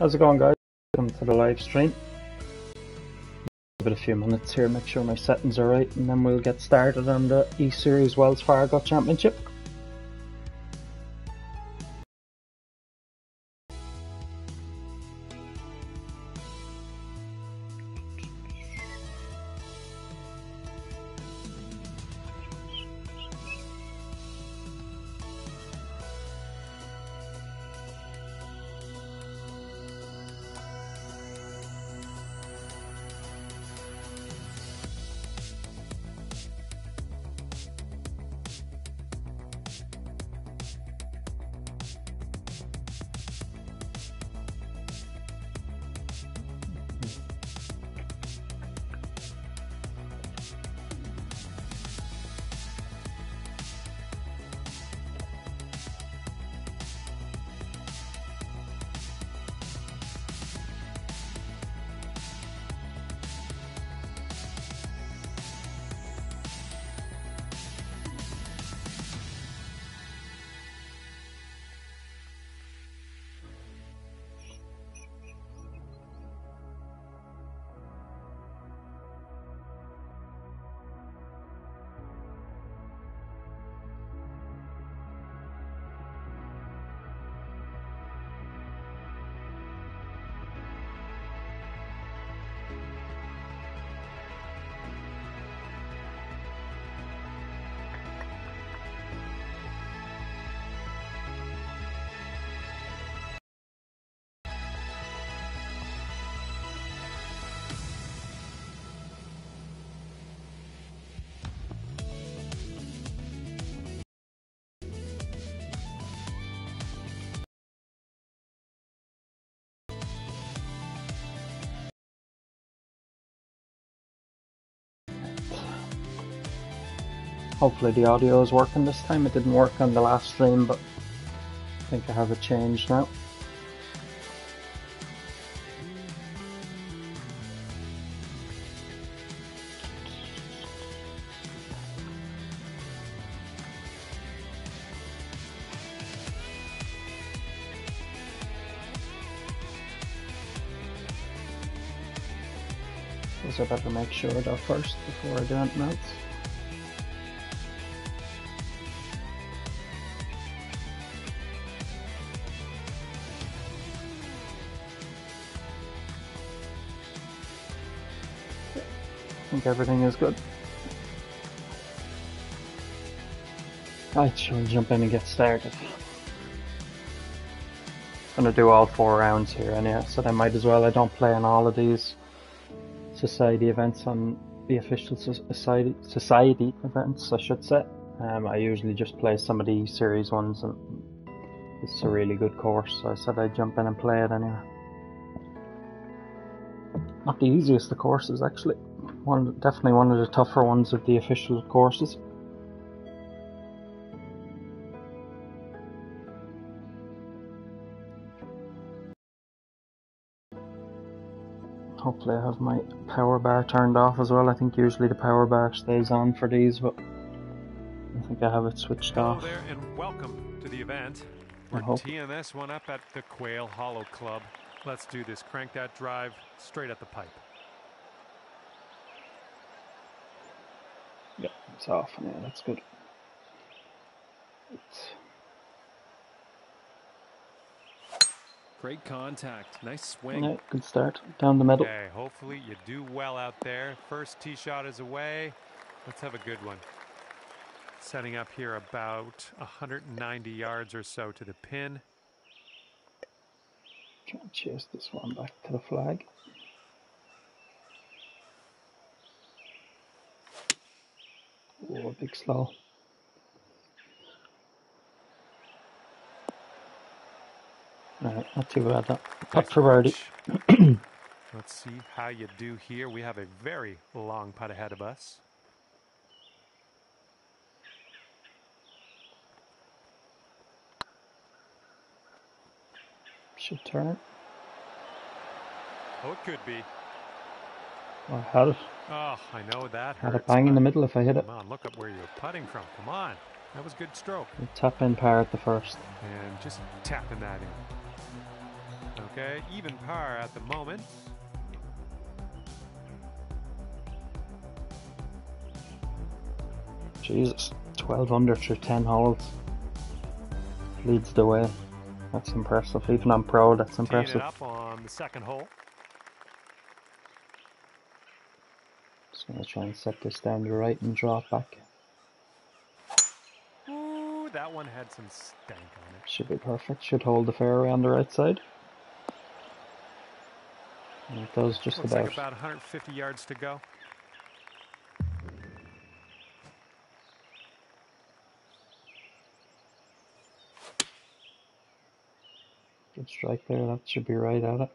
How's it going, guys? Welcome to the live stream. Give it a few minutes here, make sure my settings are right, and then we'll get started on the E Series Wells Fargo Championship. Hopefully the audio is working this time. It didn't work on the last stream, but I think I have it changed now. I better make sure though first before I do anything else. Think everything is good. Right, shall jump in and get started? I'm gonna do all four rounds here anyway, so I might as well. I don't play in all of these society events on the official society society events, I should say. Um, I usually just play some of the series ones, and this is a really good course, so I said I'd jump in and play it anyway. Not the easiest of courses, actually. One, definitely one of the tougher ones of the official courses. Hopefully I have my power bar turned off as well. I think usually the power bar stays on for these, but I think I have it switched Hello off. there and welcome to the event. We're this one up at the Quail Hollow Club. Let's do this. Crank that drive straight at the pipe. Yeah, it's off. Yeah, that's good. It's, Great contact. Nice swing. yeah, good start. Down the middle. Okay, hopefully you do well out there. First tee shot is away. Let's have a good one. Setting up here about 190 yards or so to the pin. Try and chase this one back to the flag. Oh, big slow. Alright, not too bad that. Putt for birdie. Let's see how you do here. We have a very long putt ahead of us. Should turn. Oh, it could be. Well, I had it. Oh, I know that Had hurts. it bang in the middle if I hit it. Come on, look up where you're putting from. Come on. That was good stroke. Tap in par at the first. And just tapping that in. Okay, even par at the moment. Jesus, 12 under through 10 holes. Leads the way. That's impressive. Even on pro, that's impressive. it up on the second hole. Gonna try and set this down to right and draw it back. Ooh, that one had some stank on it. Should be perfect. Should hold the fairway on the right side. And it does just Looks about. like about 150 yards to go. Good strike there. That should be right at it.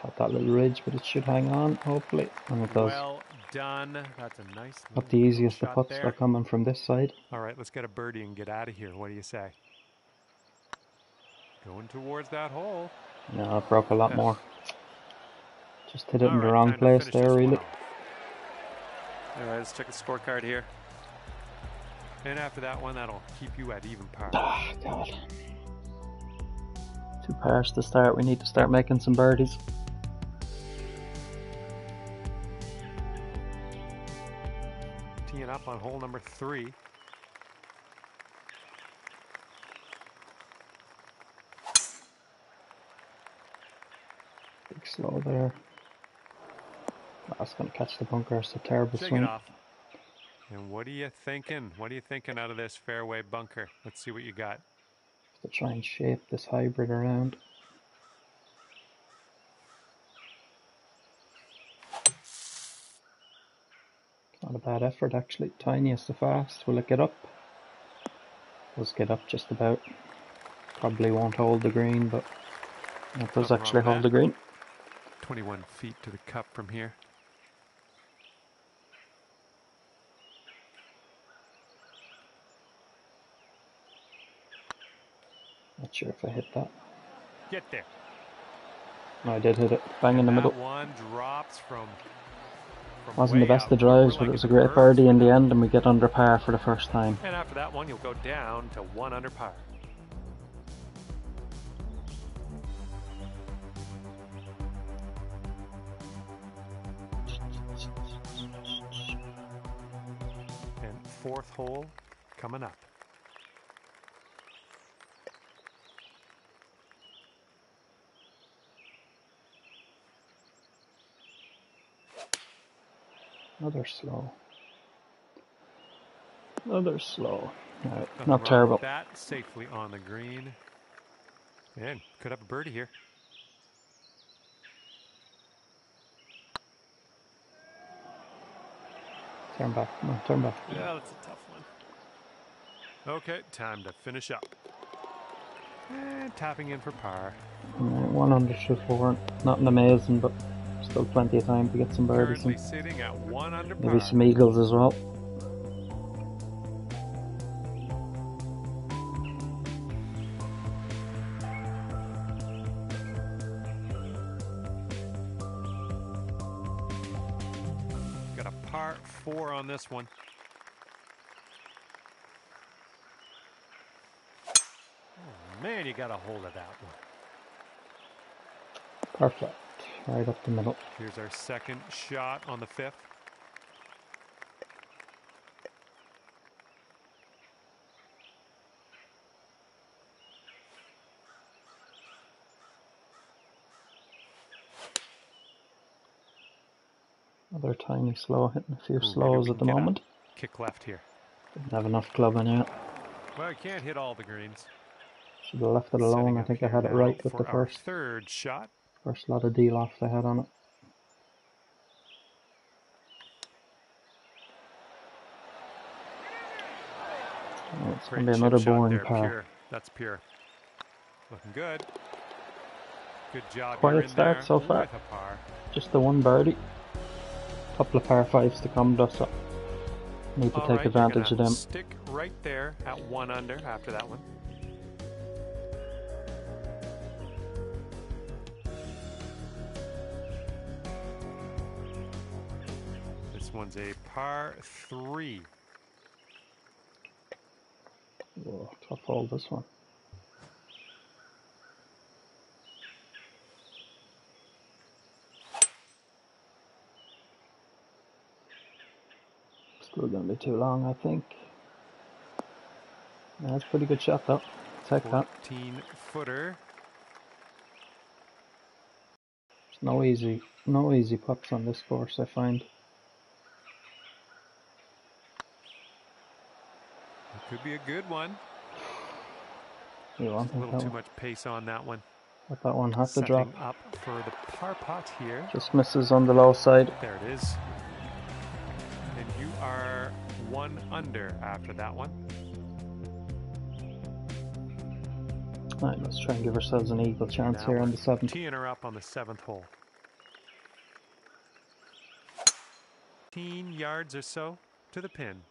Caught that little ridge, but it should hang on, hopefully. And it does. Well done. That's a nice. Not the easiest of putts there. are coming from this side. All right, let's get a birdie and get out of here. What do you say? Going towards that hole. No, it broke a lot Yeah. more. Just hit it in the right, wrong place there, really. All right, let's check the scorecard here. And after that one, that'll keep you at even par. Ah, God. Two pairs to start. We need to start making some birdies. On hole number three. Big slow there. That's going to catch the bunker. It's a terrible Shake swing. it off. And what are you thinking? What are you thinking out of this fairway bunker? Let's see what you got. To try and shape this hybrid around. A bad effort actually. Tiny Tiniest of fast. Will it get up? Does get up just about. Probably won't hold the green, but it does actually hold that. the green. 21 feet to the cup from here. Not sure if I hit that. Get there. No, I did hit it. Bang in the middle. one drops from. Wasn't the best of drives, but it was a great birdie in the end, and we get under par for the first time. And after that one, you'll go down to one under par. And fourth hole coming up. Another slow. Another slow. Alright, not terrible. With that safely on the green. And could have a birdie here. Turn back. Come on, turn back. Yeah, that's a tough one. Okay, time to finish up. And tapping in for par. Alright, one under through four. Nothing amazing, but still plenty of time to get some birdies and sitting at one under par. maybe some eagles as well. Got a par four on this one. Oh, man, you got a hold of that one. Perfect. Right up the middle. Here's our second shot on the fifth. Another tiny slow, hitting a few Ooh, slows at the moment. Kick left here. Didn't have enough club in it. Well, you can't hit all the greens. Should have left it alone. Setting I think I had it right with the first third shot. First lot of D lofts I had on it. Oh, it's Great to be another boring par. That's pure. Looking good. Good job. Quiet start so far. Just the one birdie. Couple of par fives to come, though, so need to All take right, advantage of them. Stick right there at one under after that one. one's a par three. Whoa, tough hole this one. Still gonna be too long, I think. Yeah, that's a pretty good shot though. Take 14 footer. It's no easy, no easy putts on this course, I find. Could be a good one. You A little too one? much pace on that one. Let that one have to drop. up for the par pot here. Just misses on the low side. There it is. And you are one under after that one. Right, let's try and give ourselves an eagle chance Now here on the seventh. Teeing her up on the seventh hole. 15 yards or so to the pin.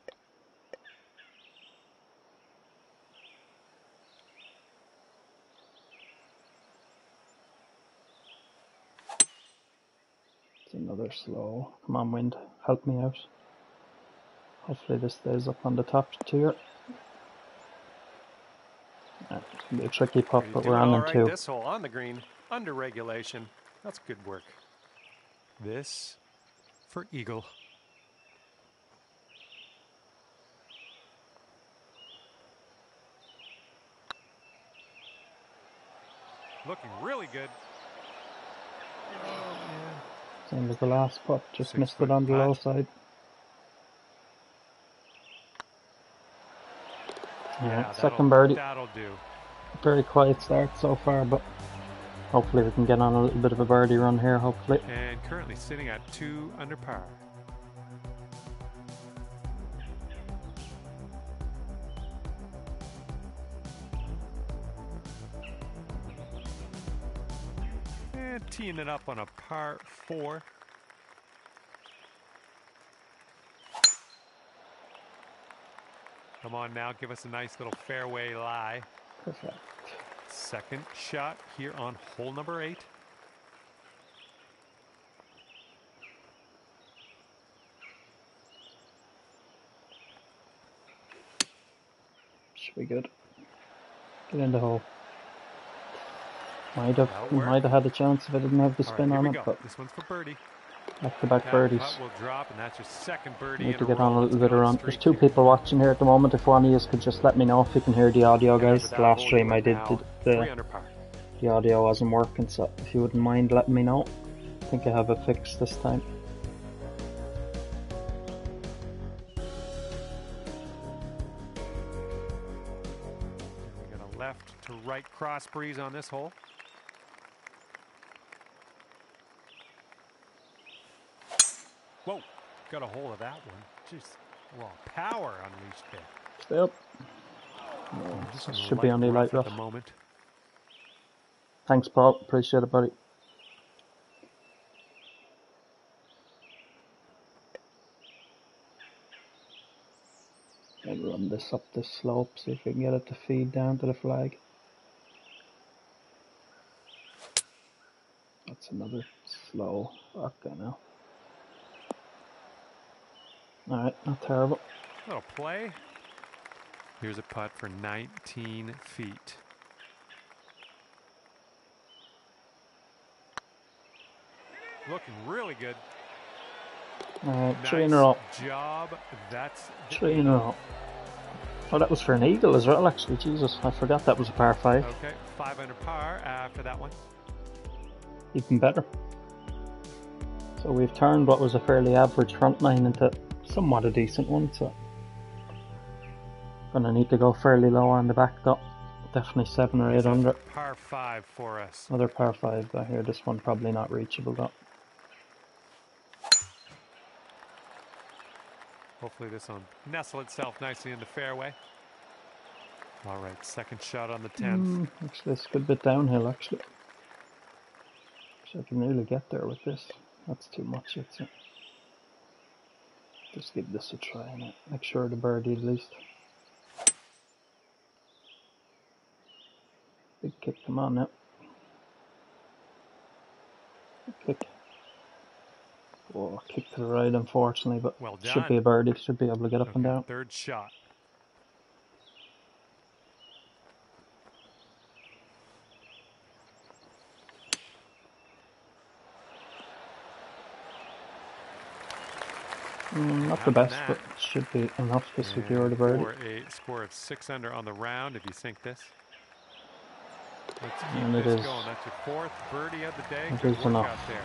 Another slow. Come on, wind, help me out. Hopefully this stays up on the top tier. Gonna be a tricky You're but we're on right two. this hole on the green, under regulation. That's good work. This for Eagle. Looking really good. Same as the last putt, just Six missed it on the low side. Yeah, Yeah, second birdie. That'll do. Very quiet start so far, but hopefully we can get on a little bit of a birdie run here. Hopefully. And currently sitting at two under par. Teeing it up on a par four. Come on now, give us a nice little fairway lie. Perfect. Second shot here on hole number eight. Should be good. Get in the hole. Might have might have had a chance if I didn't have the spin here on it, go. but This one's for birdie. back to back birdies. drop, and that's your second birdie. Need to get on a little bit run. There's two people watching here at the moment. If one of you could just let me know if you can hear the audio, guys. The last stream I did, the, the, the audio wasn't working, so if you wouldn't mind letting me know. I think I have it fixed this time. And we got a left to right cross breeze on this hole. Whoa, got a hold of that one. Just raw power unleashed there. Stay up. Just oh, This on the should be light at rough. the moment. Thanks, Paul. Appreciate it, buddy. I'll run this up the slope, see if we can get it to feed down to the flag. That's another slow. Okay, now. Alright, not terrible. Little play. Here's a putt for 19 feet. Looking really good. Alright, three in a Nice row. job. That's Three in a row. Oh, that was for an eagle as well, actually. Jesus, I forgot that was a par 5. Okay, five under par uh, after that one. even better. So we've turned what was a fairly average front nine into somewhat a decent one, so gonna need to go fairly low on the back though. Definitely seven or eight That's under. Par five for us. Another par five I hear this one probably not reachable though. Hopefully this one nestle itself nicely in the fairway. All right, second shot on the 10th. Mm, actually it's a good bit downhill actually. So I can really get there with this. That's too much it's just give this a try and make sure the birdie at least. Big kick, come on now. Big kick. Oh, kick to the right unfortunately, but Well should be a birdie, should be able to get up and down. Third shot. Mm, not the best, that? but should be enough to secure the birdie. For a score of six under on the round, if you sink this. Let's keep And it this is- going. That's your fourth birdie of the day. it Good is work enough. out there.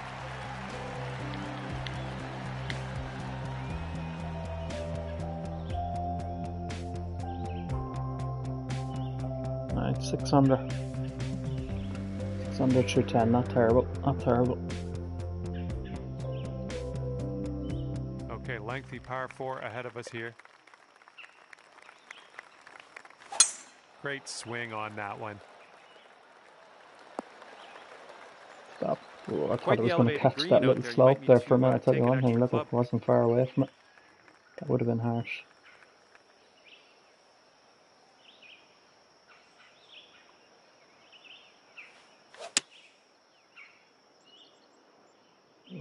Alright, six under. Six under through ten, not terrible, not terrible. Lengthy par four ahead of us here. Great swing on that one. Stop. Oh, I thought it was going to catch that little there. Slope there for a minute. I tell take you an one thing, extra look, it wasn't far away from it. That would have been harsh.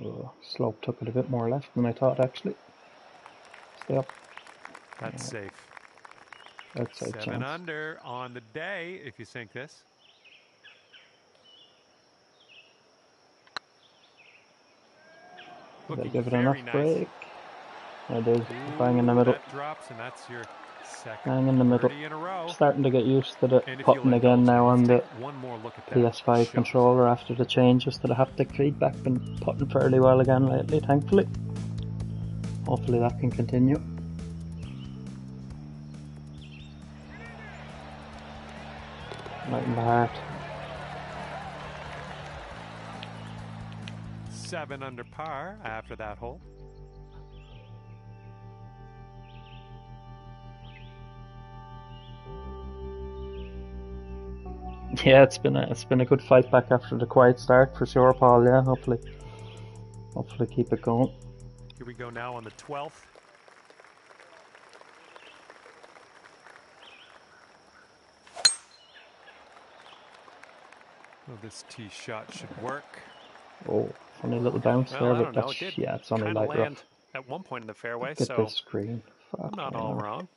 Oh, slope took it a bit more left than I thought actually. Up, That's safe. outside Seven chance. under on the day if you sink this. Did I give it enough nice. break? I did. Ooh, Bang in the middle. Drops, and that's your second Bang in the middle. in. Starting to get used to the And if button you'll again now on the take one more look at that PS5 controller after the changes to the haptic feedback. Been putting fairly well again lately, thankfully. Hopefully that can continue. Right in the heart. Seven under par after that hole. Yeah, it's been a it's been a good fight back after the quiet start for sure, Paul. Yeah, hopefully, hopefully keep it going. Here we go now on the 12th. Well, this tee shot should work. Oh, funny little bounce Well, there, but know. that's It yeah, it's only light rough. at one point in the fairway, Look at so this screen. Fuck not me all wrong.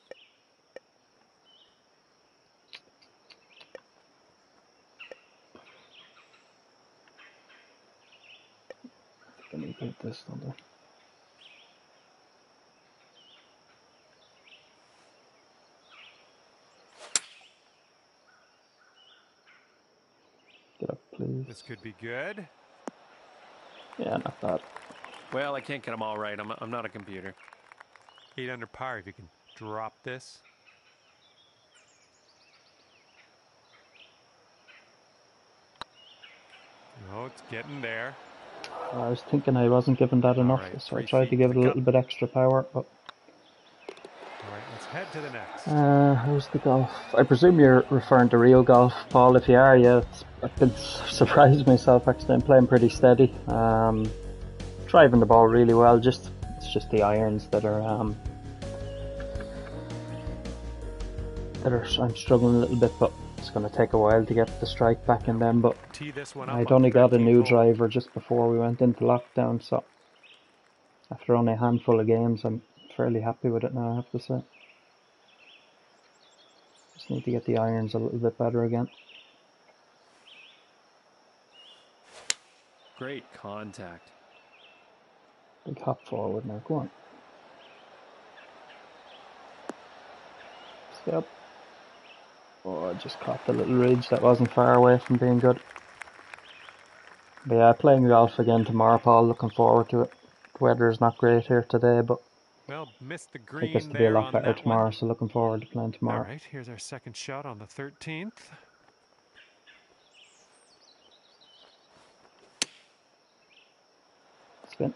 Let me get this number. Get. This could be good. Yeah, not bad. Well, I can't get them all right. I'm, I'm not a computer. Eight under par if you can drop this. Oh, it's getting there. I was thinking I wasn't giving that enough, right, so I tried to give it a go. little bit extra power. But All right, let's head to the next. Uh, how's the golf? I presume you're referring to real golf, Paul. If you are, yeah, it's, I've been surprised myself. Actually, I'm playing pretty steady. Um, driving the ball really well. Just it's just the irons that are um, that are I'm struggling a little bit, but it's going to take a while to get the strike back in them. But Tee this one up. I'd only got a new driver just before we went into lockdown, so after only a handful of games, I'm fairly happy with it now. I have to say. Just need to get the irons a little bit better again. Great contact. Big hop forward now. Go on. Stay up. Oh, I just caught the little ridge that wasn't far away from being good. But yeah, playing golf again tomorrow, Paul. Looking forward to it. The weather is not great here today, but Well, missed the I green think it's to be a lot on better tomorrow. One. So looking forward to playing tomorrow. right, here's our second shot on the 13th. Spin.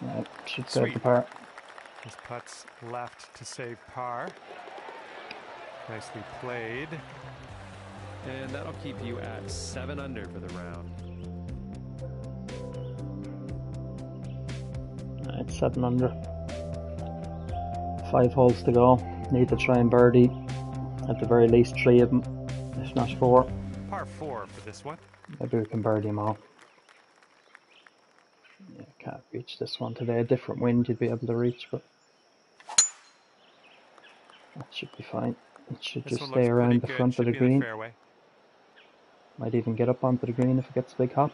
Yeah, should save Sweet. the par. His putts left to save par. Nicely played. And that'll keep you at seven under for the round. Right, seven under. Five holes to go. Need to try and birdie at the very least three of them, if not four. Par four for this one. Maybe we can birdie them all. Yeah, can't reach this one today. A different wind you'd be able to reach, but that should be fine. It should This just stay around the front of the green. fairway. Might even get up onto the green if it gets a big hop.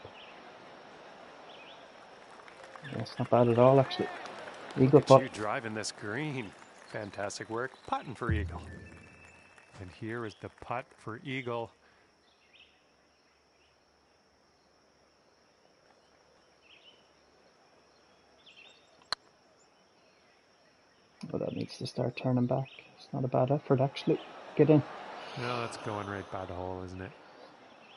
It's not bad at all, actually. Eagle putt. you driving this green. Fantastic work. Putting for Eagle. And here is the putt for Eagle. But that needs to start turning back. It's not a bad effort, actually. Get in. No, that's going right by the hole, isn't it?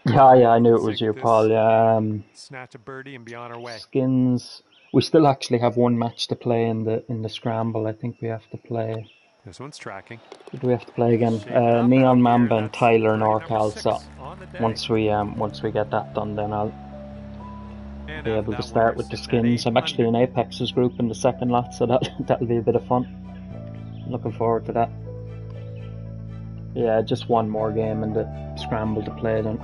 Yeah, yeah, I knew it was you. Paul. Yeah, um, Snatch a birdie and be on our way. skins. We still actually have one match to play in the in the scramble. I think we have to play. This one's tracking. Do we have to play again? Uh, Neon. Mamba and Tyler NorCal. So six on the day. once we um once we get that done, then I'll be able to start with the skins. I'm actually in. Apex's group in the second lot, so that that'll be a bit of fun. Looking forward to that. Yeah, just one more game in the scramble to play then.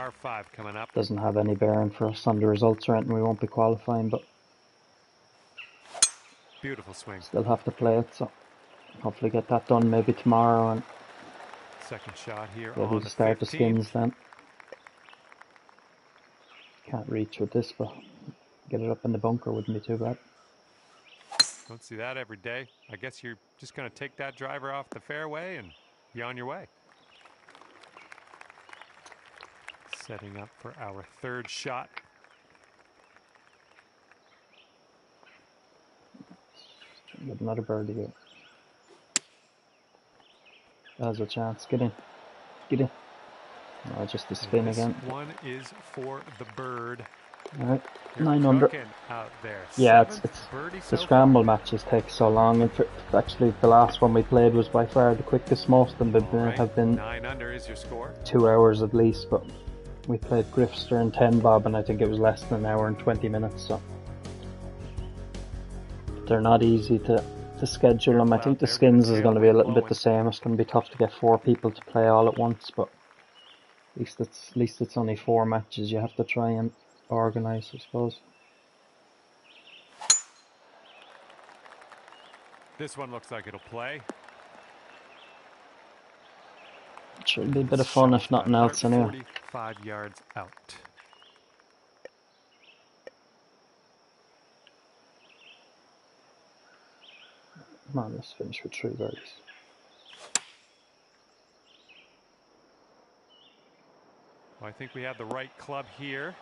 Par five coming up. Doesn't have any bearing for us on the results or anything. We won't be qualifying, but Beautiful swing. still have to play it. So hopefully get that done maybe tomorrow and Second shot here maybe on the start the 15th. skins then. Can't reach with this, but get it up in the bunker wouldn't be too bad. Don't see that every day. I guess you're just going to take that driver off the fairway and be on your way. Setting up for our third shot. Get another birdie here. There's a chance. Get in. Get in. Oh, just And spin again. One is for the bird. Alright. Nine under. Yeah, it's, it's the scramble matches take so long. And for, actually, the last one we played was by far the quickest. Most of them have been, have been Nine under is your score. two hours at least, but we played Grifster and Ten Bob, and I think it was less than an hour and twenty minutes. So they're not easy to to schedule them. I think the skins is going to be a little bit the same. It's going to be tough to get four people to play all at once, but at least it's at least it's only four matches. You have to try and organise, I suppose. This one looks like it'll play. It should be a bit of fun if nothing else, anyway. Five yards out. Come on, let's finish with three birdies. Well, I think we have the right club here.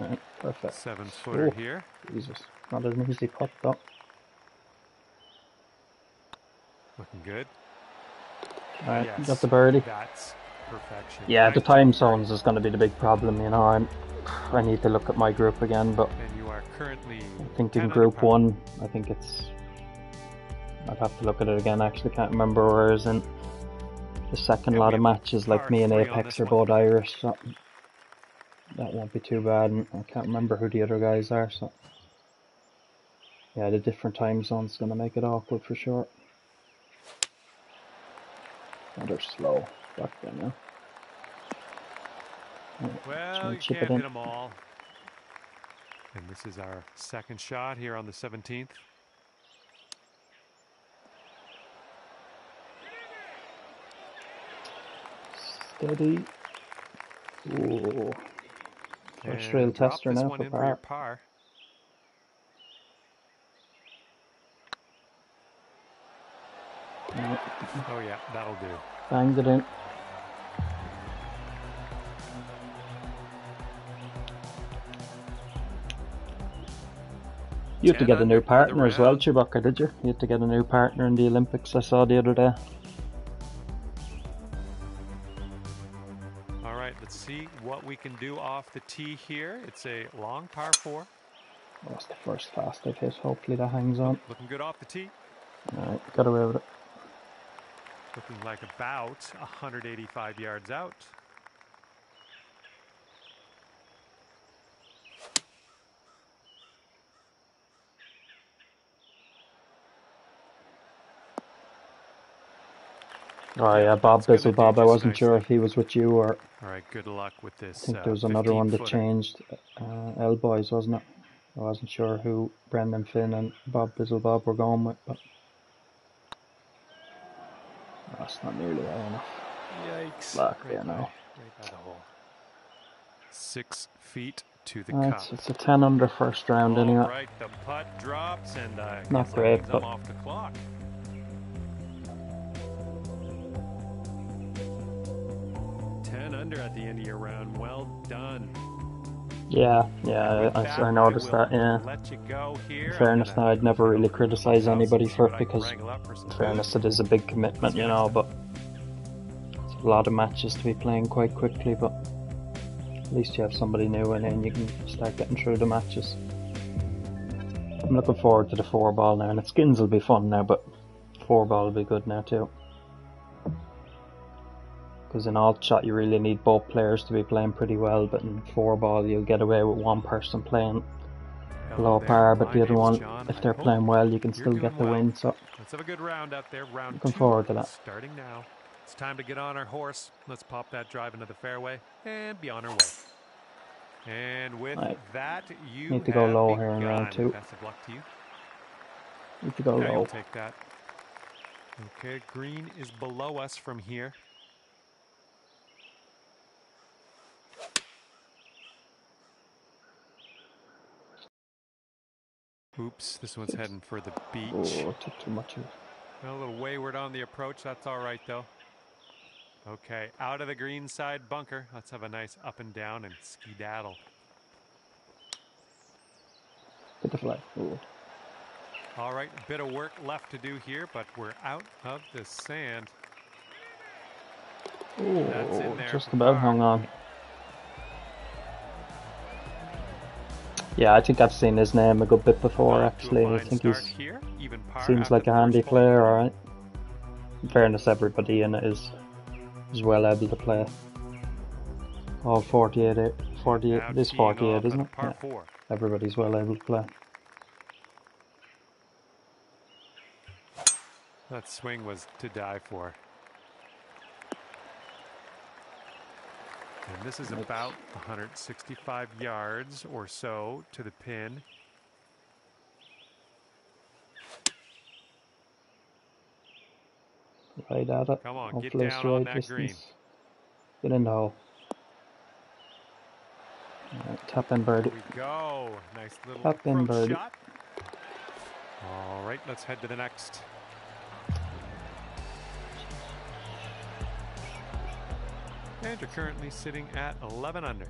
Alright, perfect. Seven footer Oh. here. Jesus, not an easy putt though. Looking good. Alright, Yes, got the birdie. That's perfection. Yeah, the time zones is going to be the big problem. You know, I'm. I need to look at my group again, but And you are currently. I think in group one, I think it's. I'd have to look at it again. I actually can't remember whereas in the second lot of matches, like me and Apex are both Irish, so that won't be too bad. And I can't remember who the other guys are, so yeah, the different time zones going to make it awkward for sure. Oh, they're slow. There now. Alright, Well, you can't hit them all. And this is our second shot here on the 17th. Steady. Ooh. First rail tester now for in for your par. par. No, Oh yeah, that'll do. banged it in. You had to get a new under for the partner as well. Chewbacca, did you? You had to get a new partner in the Olympics, I saw the other day. All right, let's see what we can do off the tee here. It's a long par four. That's the first fast I've hit. Hopefully that hangs on. Looking good off the tee. Alright, got away with it. Looking like about 185 yards out. Oh yeah, Bob Bizzle Bob. I wasn't sure if he was with you or All right, good luck with this. I think uh, there was another one that 15-footer. changed. Uh, L Boys, wasn't it? I wasn't sure who Brendan Finn and Bob Bizzle Bob were going with, but that's not nearly high enough. Yikes. Black, right yeah, no. right by the hole. Six feet to the Uh, cup. it's, it's a 10 under first round All anyway. right, the putt drops, and uh, Not great, but- off the clock. Ten under at the end of your round. Well done. Yeah, yeah, I, I noticed that, yeah. Let you go here. In fairness, now I'd never really criticize anybody for it because, wrangle up for some in fairness, it is a big commitment, you know, but it's a lot of matches to be playing quite quickly, but at least you have somebody new and then you can start getting through the matches. I'm looking forward to the four ball now, and the skins will be fun now, but four ball will be good now too. Because in alt shot you really need both players to be playing pretty well, but in four ball you'll get away with one person playing low par, but the other one, John. if they're playing well, you can still get the well. win. So Let's have a good round out there. Round Looking two forward to that. Starting now. It's time to get on our horse. Let's pop that drive into the fairway and be on our way. And with Right. that, you Need to go low here in round two. Best of luck to you. need to go Okay, low. take that. Okay, green is below us from here. Oops, this one's heading for the beach. Oh, took too much. A little wayward on the approach. That's all right, though. Okay, out of the green side bunker. Let's have a nice up and down and skedaddle. Hit the flag. Oh, All right, a bit of work left to do here, but we're out of the sand. Oh, that's in oh there just about hung on. Yeah, I think I've seen his name a good bit before. Off to a Actually, I think he's seems like a handy player. All right. In fairness, everybody in it is is well able to play. All 48, eh, 48 Now this 48, isn't it? Yeah, everybody's well able to play. That swing was to die for. And this is about 165 yards or so to the pin. Right at it. Come on, get down the on that distance. green. Get in the hole. Tap in birdie. Here we go. Nice little Up and birdie. shot. All right, let's head to the next. And you're currently sitting at 11 under.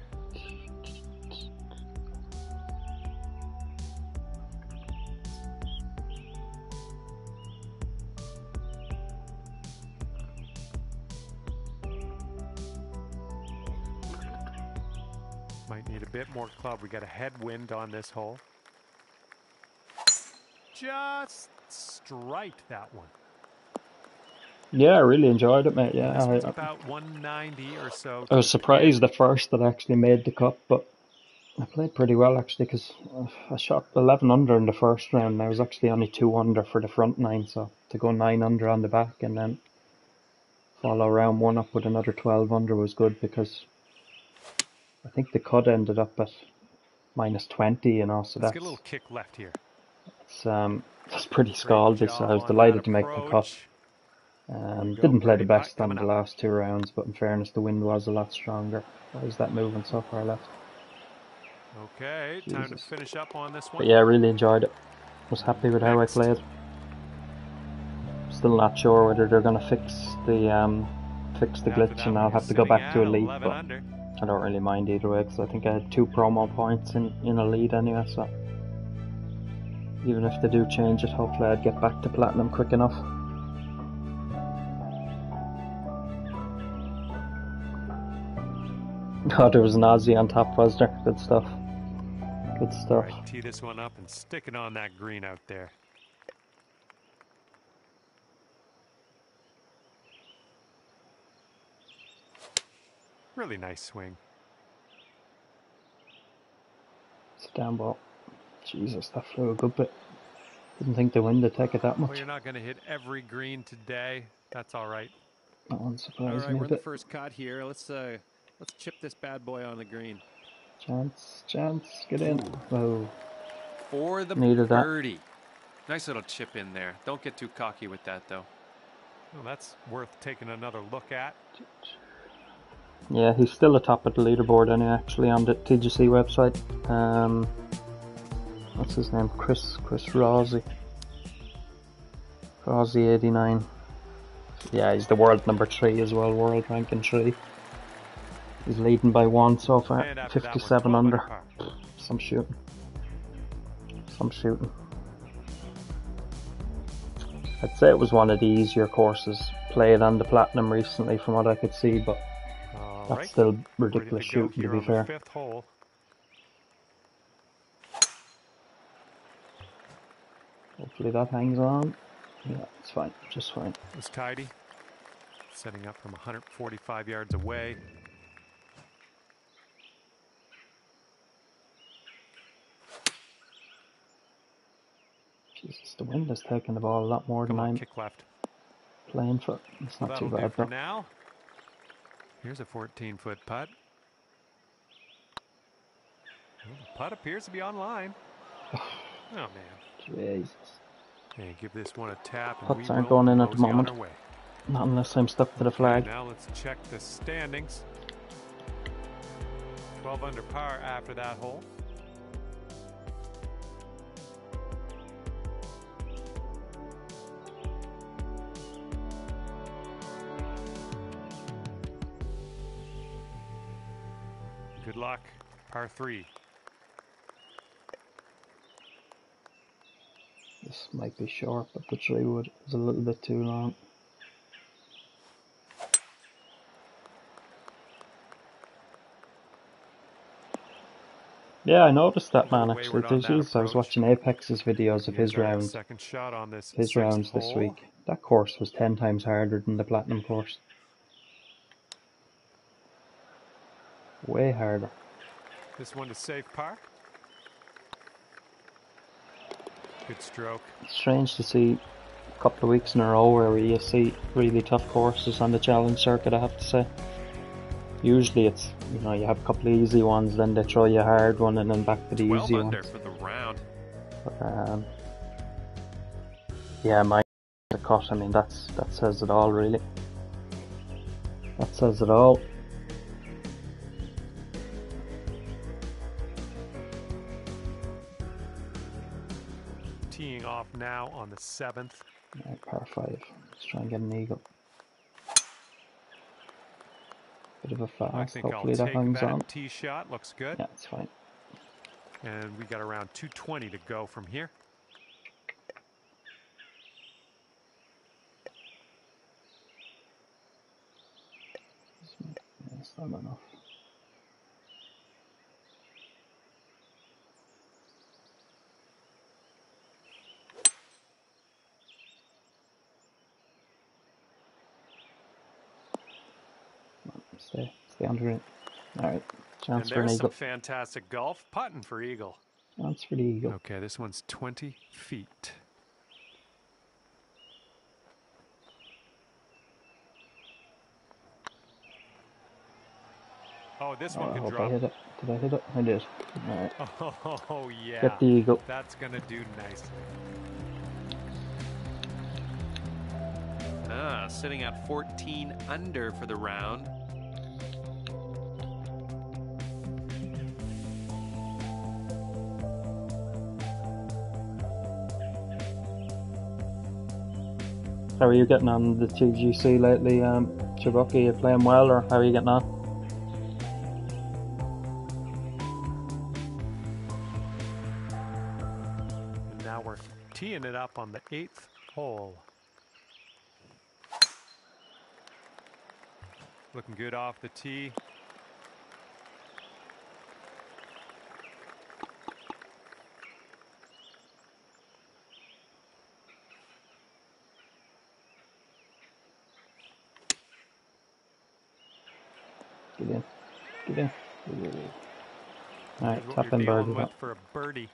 Might need a bit more club. We got a headwind on this hole. Just strike that one. Yeah, I really enjoyed it, mate. Yeah, this I, about 190 or so. I was surprised at first that I actually made the cut, but I played pretty well actually because I shot 11 under in the first round. And I was actually only two under for the front nine, so to go nine under on the back and then follow round one up with another 12 under was good because I think the cut ended up at minus 20, you know, so Let's that's a little kick left here. it's, um, that's pretty scalded. So I was delighted to make the cut. Um, didn't play the best on the last two rounds, but in fairness, the wind was a lot stronger. Why is that moving so far left? Okay, time to finish up on this one. But yeah, I really enjoyed it. Was happy with how I played. Still not sure whether they're gonna fix the um, fix the glitch, and I'll have to go back to elite. But under. I don't really mind either way because I think I had two promo points in in elite anyway. So even if they do change it, hopefully I'd get back to platinum quick enough. Oh, there was an Aussie on top, was there? Good stuff. Good stuff. right, tee this one up and stick it on that green out there. Really nice swing. It's a down ball. Jesus, that flew a good bit. Didn't think the wind would take it that much. Well, you're not going to hit every green today. That's all right. That one All surprised right, me we're a in the first cut here. Let's uh, let's chip this bad boy on the green Chance, chance, get in. Whoa. for the Needed that. birdie. Nice little chip in there. Don't get too cocky with that though. Well, that's worth taking another look at. Yeah, he's still atop of the leaderboard anyway, actually, on the TGC website. Um, what's his name? Chris, Chris Rossi. Rossi 89. Yeah, he's the world number three as well, world ranking three. He's leading by one so far, And after that one, 57 under. Some shooting. Some shooting. I'd say it was one of the easier courses played on the Platinum recently from what I could see, but All that's right. still ridiculous to shooting to be fair. Hopefully that hangs on. Yeah, it's fine, just fine. It was tidy. Setting up from 145 yards away. Jesus, the wind is taking the ball a lot more than on, I'm kick left. playing for. It's not that'll too bad for though. now. Here's a 14 foot putt. Well, the putt appears to be online. Oh man. Jesus. Hey, give this one a tap. And Putts aren't going in at the moment. Not unless I'm stuck to the flag. now let's check the standings. 12 under par after that hole. Par three. This might be short, but the tree wood is a little bit too long. Yeah, I noticed that man actually. that Jeez, I was watching Apex's videos of his our rounds. Second shot on this. His rounds this week. That course was ten times harder than the platinum course. Way harder. This one to safe par. Good stroke. It's strange to see a couple of weeks in a row where you see really tough courses on the challenge circuit. I have to say. Usually it's you know you have a couple of easy ones, then they throw you a hard one, and then back to the 12 easy ones. for the round. But, um, yeah, my the cut. I mean, that's that says it all, really. That says it all. Now on the seventh. Right, par five. Let's try and get an eagle. Bit of a I fast. think I'll Hopefully that take hangs that on. tee shot. Looks good. Yeah, it's fine. And we got around 220 to go from here. That's not enough. Come on, Stay, stay under it. Alright, chance and for an there's some fantastic golf. Putting for eagle. Chance for the eagle. Okay, this one's 20 feet. Oh, this Oh, one I can hope I drop. hit it. Did I hit it? I did. Alright, Oh, yeah. get the eagle. That's going to do nicely. Ah, sitting at 14 under for the round. How are you getting on the TGC lately, um, Chibuki? You playing well, or how are you getting on? Now we're teeing it up on the eighth hole. Looking good off the tee. Get in. Get in. Alright, top what tap you're in dealing birdie. with for a birdie.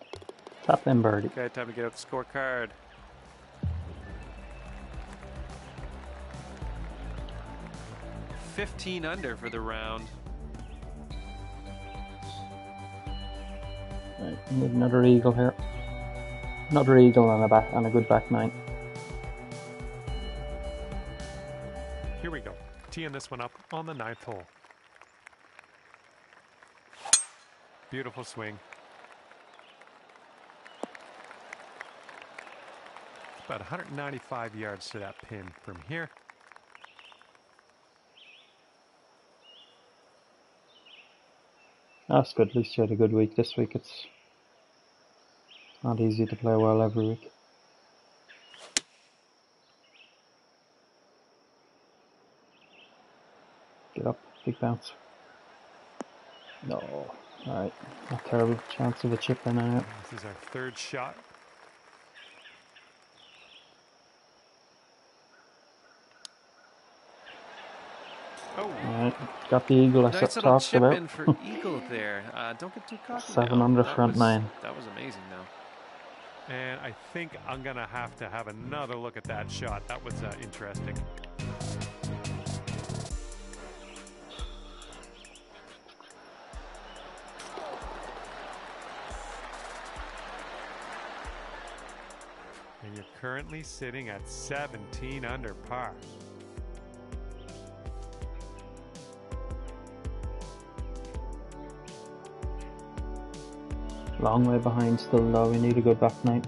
Tap in birdie. Okay, time to get out the scorecard. Fifteen under for the round. Right, need another eagle here. Another eagle on a back on a good back nine. Here we go. Teeing this one up on the ninth hole. Beautiful swing. It's about 195 yards to that pin from here. That's good. At least you had a good week this week. It's not easy to play well every week. Get up, big bounce. No. Alright, a terrible chance of a chip in and out. This is our third shot. Oh, Alright, got the eagle I Nice s- little talked chip about. in for Eagle there. Uh, don't get too cocky. Seven now. under That front was- nine. That was amazing, though. and I think I'm going to have to have another look at that shot. That was uh, interesting. Currently sitting at 17 under par. Long way behind still though, we need a good back nine.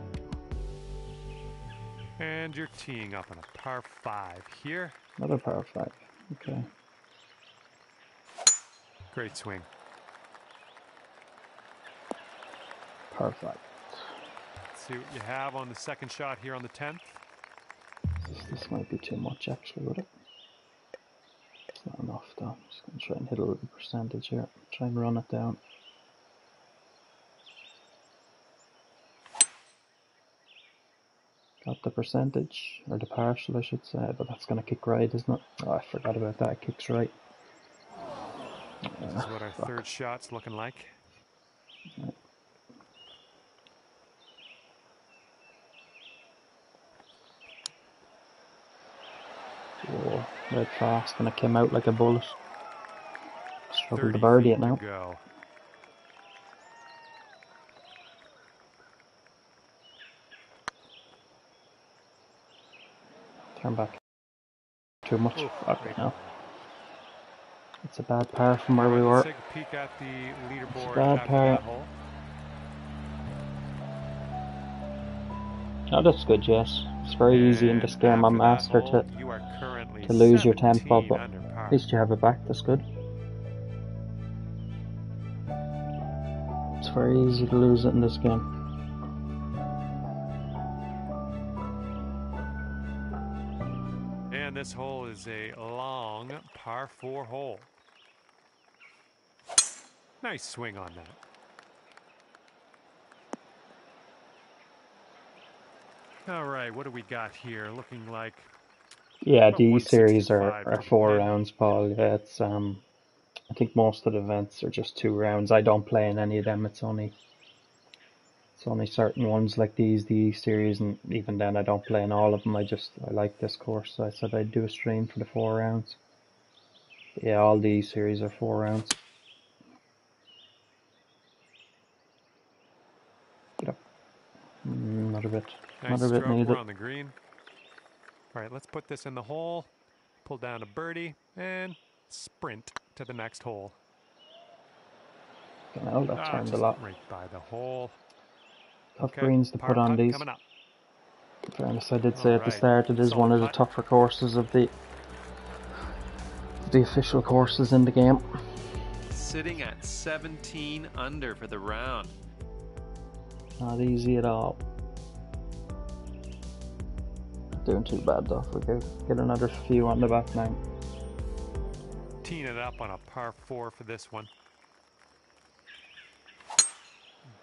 And you're teeing up on a par 5 here. Another power five. Okay. Great swing. Perfect. Let's see what you have on the second shot here on the 10th. This, this might be too much actually, would it? It's not enough though. I'm just gonna try and hit a little percentage here. Try and run it down. Got the percentage, or the partial I should say, but that's gonna kick right, isn't it? Oh, I forgot about that, it kicks right. This is what our third shot's looking like. Whoa, right fast, and it came out like a bullet. Struggle to birdie it now. Go. Turn back. Too much. Oof, Fuck great no. It's a bad par from where we were. take a peek at the leaderboard bad par. Oh, that's good, yes. It's very easy in this game that Master to, you are currently to lose your 17 tempo, but at least you have it back, that's good. It's very easy to lose it in this game. And this hole is a long par four hole. Nice swing on that. All right, what do we got here? Looking like Yeah, these series are, are four the- rounds, Paul. Yeah, it's um, I think most of the events are just two rounds. I don't play in any of them. It's only it's only certain ones like these, the E series, and even then I don't play in all of them. I just I like this course, so I said I'd do a stream for the four rounds. Yeah, all these series are four rounds. Get up. Mm, Another bit. nice Another bit stroke. needed. We're on the green. All right, let's put this in the hole. Pull down a birdie and sprint to the next hole. You know, that Ah, turned a lot. right by the hole. Tough Okay, greens to par put on these. Up. In fairness, I did say at the Alright, start it is solid one of the putt. tougher courses of the the official courses in the game. Sitting at 17 under for the round. Not easy at all. Doing too bad though. If we could get another few on the back nine. Teeing it up on a par four for this one.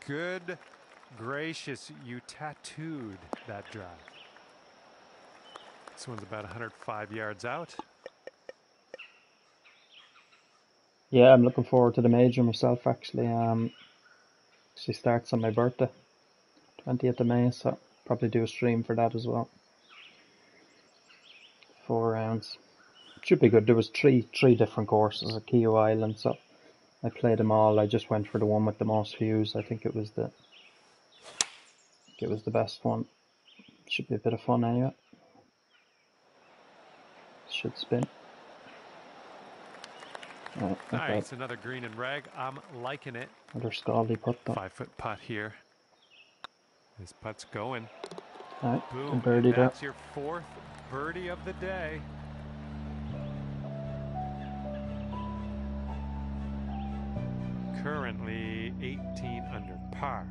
Good gracious, you tattooed that drive. This one's about 105 yards out. Yeah, I'm looking forward to the major myself actually. Um, she starts on my birthday, 20th of May, so probably do a stream for that as well. Four rounds. Should be good. There was three three different courses at Kiawah Island, so I played them all. I just went for the one with the most views. I think it was the it was the best one. Should be a bit of fun anyway. Should spin. Oh, right, okay. Nice, another green and reg. I'm liking it. Another scaldy putt though. Five foot putt here. This putt's going. Right, Boom. and that's your fourth birdie of the day. Currently 18 under par.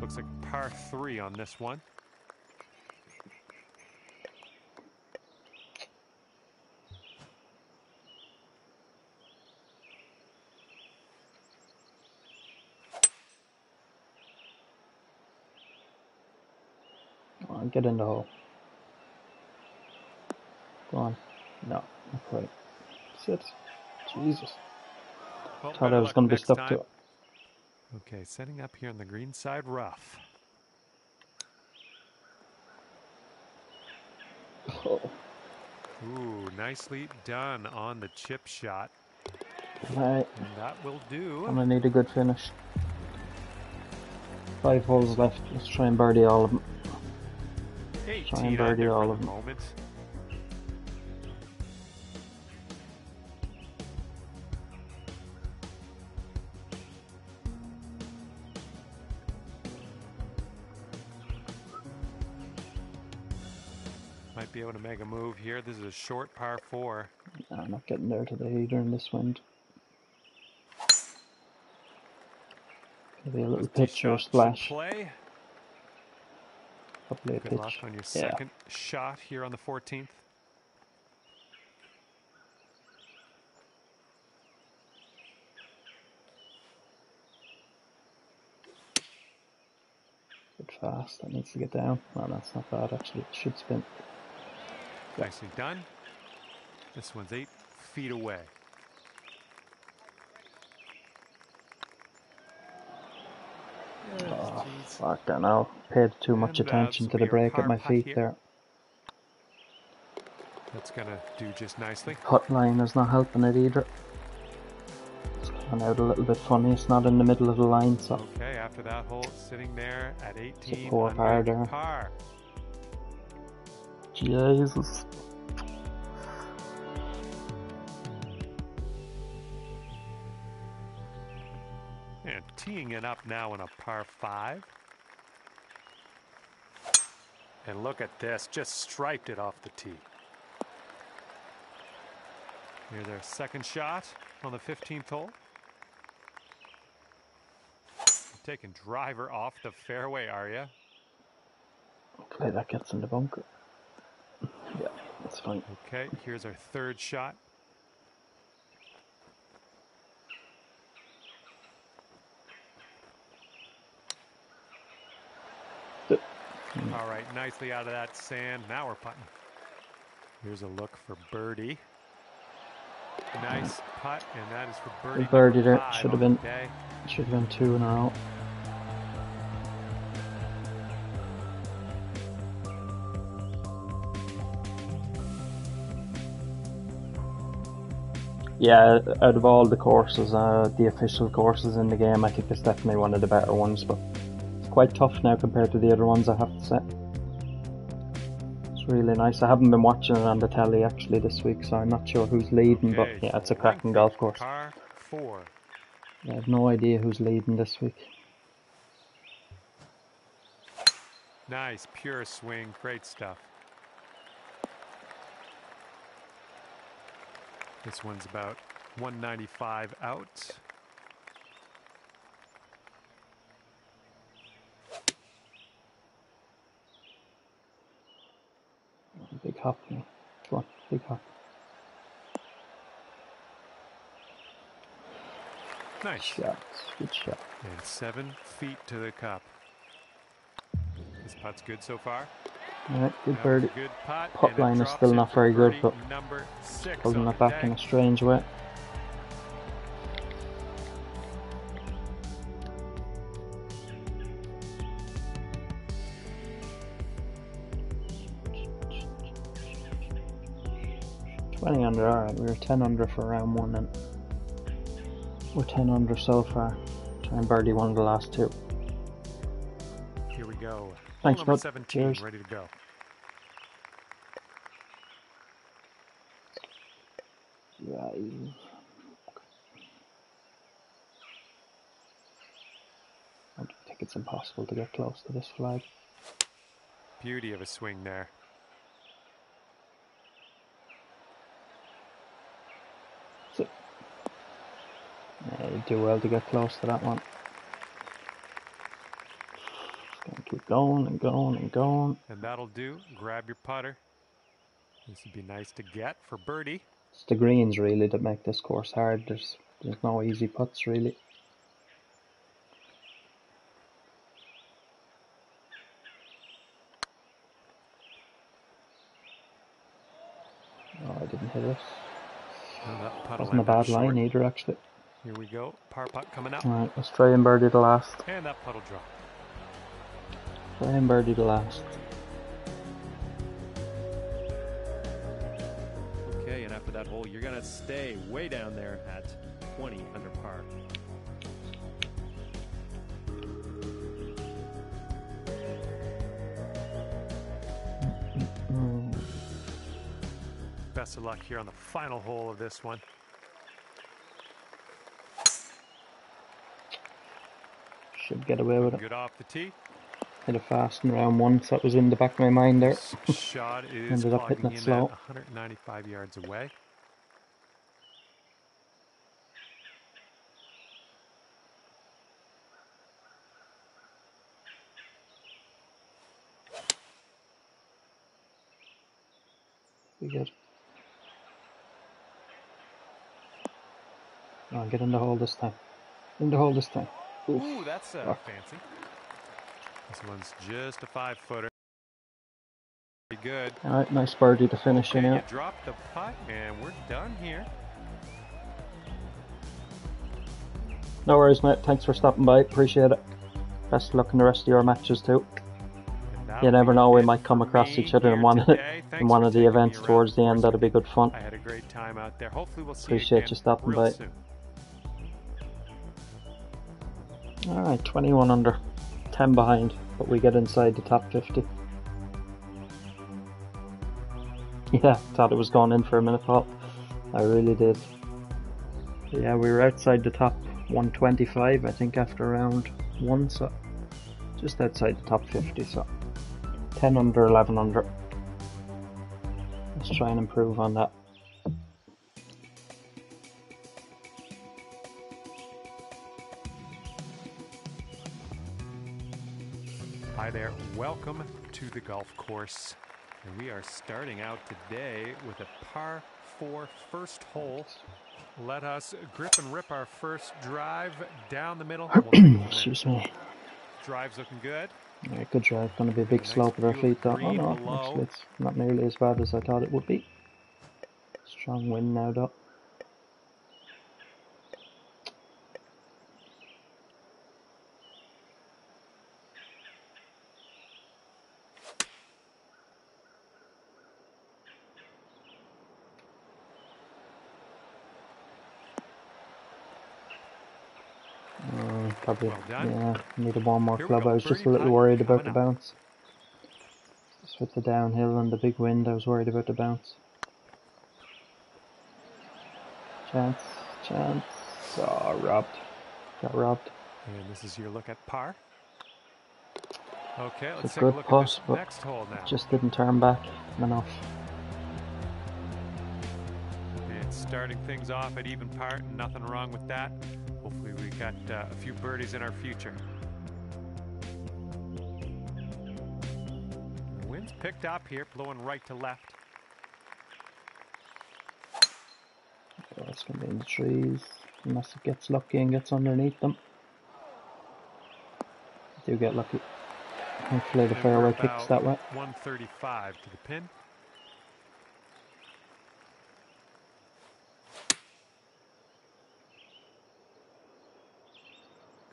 Looks like par three on this one. Get in the hole. Go on. No, not quite. Sit. Jesus. Well, Thought I was going to be stuck time. to it. Okay, setting up here on the green side rough. Oh. Ooh, nicely done on the chip shot. Right, And that will do. I'm going to need a good finish. Five holes left. Let's try and birdie all of them. 18 try and birdie all of them. moment. Might be able to make a move here. This is a short par four. I'm not getting there to the heater in this wind. Maybe a little pitch or splash. Play. Good pitch. luck on your Yeah. second shot here on the 14th. Bit fast. That needs to get down. No, that's not bad actually. It should spin. Nicely done. This one's eight feet away. Fuck, I know. Paid too much And uh, attention that's to the break at my feet here. there. That's gonna do just nicely. Putt line is not helping it either. It's coming out a little bit funny. It's not in the middle of the line, so Okay, after that hole, sitting there at 18 poor under there. par. Jesus. And teeing it up now in a par five. And look at this, just striped it off the tee. Here's our second shot on the 15th hole. Taking driver off the fairway, are you? Hopefully that gets in the bunker. Yeah, that's fine. Okay, here's our third shot. All right, nicely out of that sand. Now we're putting. Here's a look for birdie. Nice putt, and that is for birdie. birdie number there. five Should have been. day. Should have been two in a row. Yeah, out of all the courses, uh, the official courses in the game, I think it's definitely one of the better ones, but it's quite tough now compared to the other ones, I have to say. It's really nice. I haven't been watching it on the telly actually this week, so I'm not sure who's leading, Okay, but yeah, it's a cracking golf course. Par four. I have no idea who's leading this week. Nice, pure swing. Great stuff. This one's about 195 out. Hop. Come on, big hop. Nice. Shot. Good shot. And seven feet to the cup. This putt's good so far. Good birdie. good putt, Putt line is still not very good, but Holding it back in a strange way. Twenty under, alright, we were ten under for round one and we're ten under so far. Try and birdie one of the last two. Here we go. Thanks, number bud. 17 Cheers. ready to go. Right. I think it's impossible to get close to this flag. Beauty of a swing there. Do well to get close to that one. Just gonna keep going and going and going. And that'll do. Grab your putter. This would be nice to get for birdie. It's the greens really that make this course hard. There's there's no easy putts really. Oh, I didn't hit it. Oh, that Wasn't a bad line short. either actually. Here we go. Par putt coming up. Alright, let's try and birdie the last. And that puddle drop. Try and birdie the last. Okay, and after that hole, you're going to stay way down there at 20 under par. Mm, Best of luck here on the final hole of this one. Should get away with it. Good off the tee. Hit a fast in round one, so that was in the back of my mind there. Shot is Ended up hitting it slow. 195 yards away. Be good. Oh, get in the hole this time. In the hole this time. Oof. Ooh, that's uh, Fuck. fancy. This one's just a five footer. Very good. Alright, nice birdie to finish Okay, in out. drop the putt, and we're done here. No worries, mate. Thanks for stopping by. Appreciate it. Best of luck in the rest of your matches too. You never know, we might come across each other in one of in one of the events towards the end. That'll be good fun. I had a great time out there. Hopefully, we'll see Appreciate you, again you stopping by. soon. Alright, 21 under. 10 behind, but we get inside the top 50. Yeah, thought it was going in for a minute, Paul. I really did. Yeah, we were outside the top 125, I think, after round one, so just outside the top 50, so 10 under, 11 under. Let's try and improve on that. There. Welcome to the golf course. And we are starting out today with a par four first hole. Let us grip and rip our first drive down the middle. we'll take it from there. Excuse me. Drive's looking good. Yeah, good drive. Going to be a big slope at our feet, though. Oh no, actually, it's not nearly as bad as I thought it would be. Strong wind now, though. Mm, probably, yeah, needed one more club. I was just a little worried about the bounce. Just with the downhill and the big wind, I was worried about the bounce. Chance, chance. Oh, robbed. Got robbed. And this is your look at par. Okay, let's It's a take a good look putt, at this but next hole now. Just didn't turn back enough. And starting things off at even par, nothing wrong with that. Hopefully, we've got uh, a few birdies in our future. The wind's picked up here, blowing right to left. Oh, it's gonna be in the trees. Unless it gets lucky and gets underneath them. Do get lucky. Hopefully the fairway kicks that way. 135 to the pin.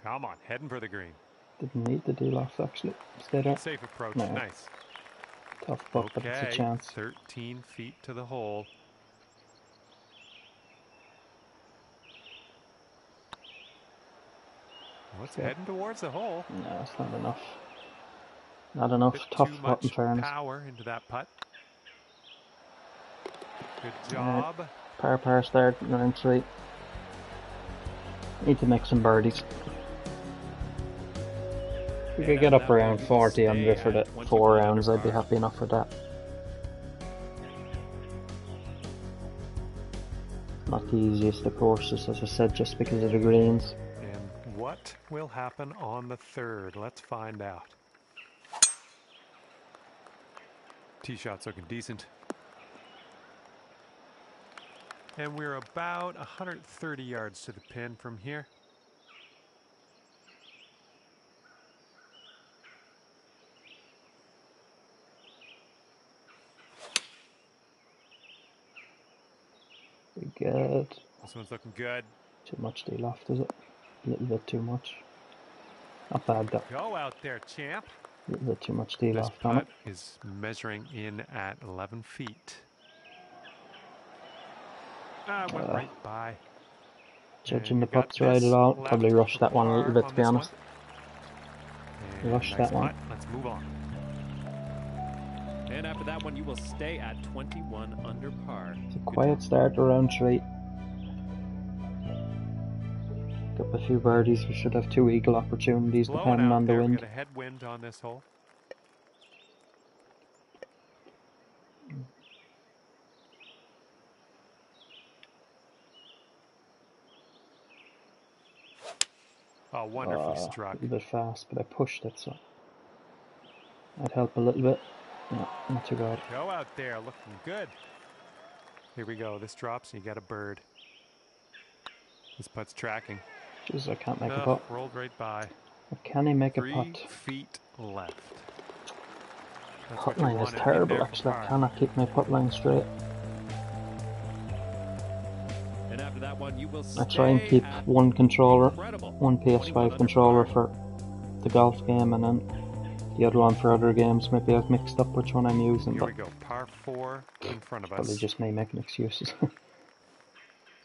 Come on, heading for the green. Didn't need the off actually. Stay there. Safe approach, No. nice. Tough putt, but it's a chance. 13 feet to the hole. Well, it's heading towards the hole. No, it's not enough. Not enough Bit tough too putt in fairness. power into that putt. Good job. Par par start, round three. Need to make some birdies. If we could get up around one, you will 40 under stay for the four rounds, I'd be happy enough with that. Not the easiest of courses, as I said, just because of the greens. And what will happen on the third? Let's find out. Tee shot's looking decent. And we're about 130 yards to the pin from here. Good. This one's looking good. Too much D-loft, is it? A little bit too much. Not bad though. Go out there, champ. A little bit too much D This loft on it. Is measuring in at 11 feet. Ah, went Uh, right by. Judging the putts right at all. Probably rushed that one a little bit to be honest. Rushed that one. Let's move on. And after that one, you will stay at 21 under par. It's a quiet start around three. Up a few birdies. We should have two eagle opportunities Blowing depending on the there. We wind. got a headwind on this hole. Oh, wonderfully Uh, struck. A little bit fast, but I pushed it, so that'd help a little bit. No, not too bad. Go out there, looking good. Here we go. This drops, and you got a bird. This putt's tracking. Jeez, I can't make a putt. rolled right by. Can he make a Three putt? feet left. That's Putt line is terrible, actually. for I par. cannot keep my putt line straight. And after that one, you will I try and keep one controller, incredible one PS5 controller for the golf game, and then the other one for other games. Maybe I've mixed up which one I'm using, Here but we go. Par four in front of probably us. just me making excuses.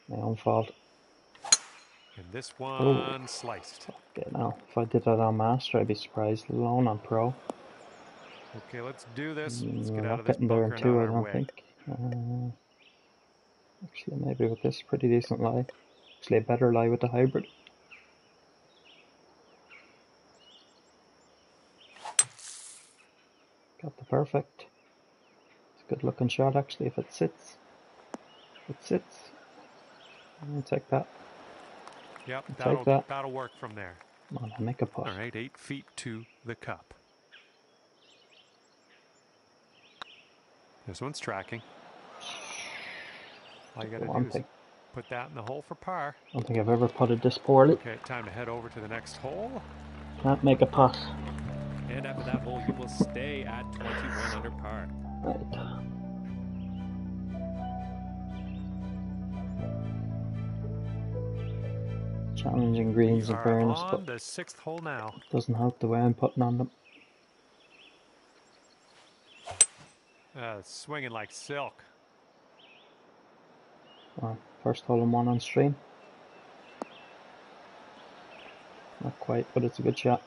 my own fault. And this one sliced. Okay, now if I did that on master, I'd be surprised. let Alone on pro, Okay, let's do this. Let's Mm, get out of this there in two. I don't way. think. Uh, actually, maybe with this pretty decent lie. Actually, a better lie with the hybrid. Got the perfect. It's a good looking shot actually if it sits. If it sits. I'll take that. Yep, take that'll, that. that'll work from there. Come on, make a putt. All right, eight feet to the cup. This one's tracking. All you got to One do is thing. put that in the hole for par. I don't think I've ever putted this poorly. Okay, time to head over to the next hole. Can't make a putt. And after that hole, you will stay at 21 under par. Right. Challenging greens in are fairness, but the sixth hole now. doesn't help the way I'm putting on them. Uh, swinging like silk. Well, first hole in one on stream. Not quite, but it's a good shot.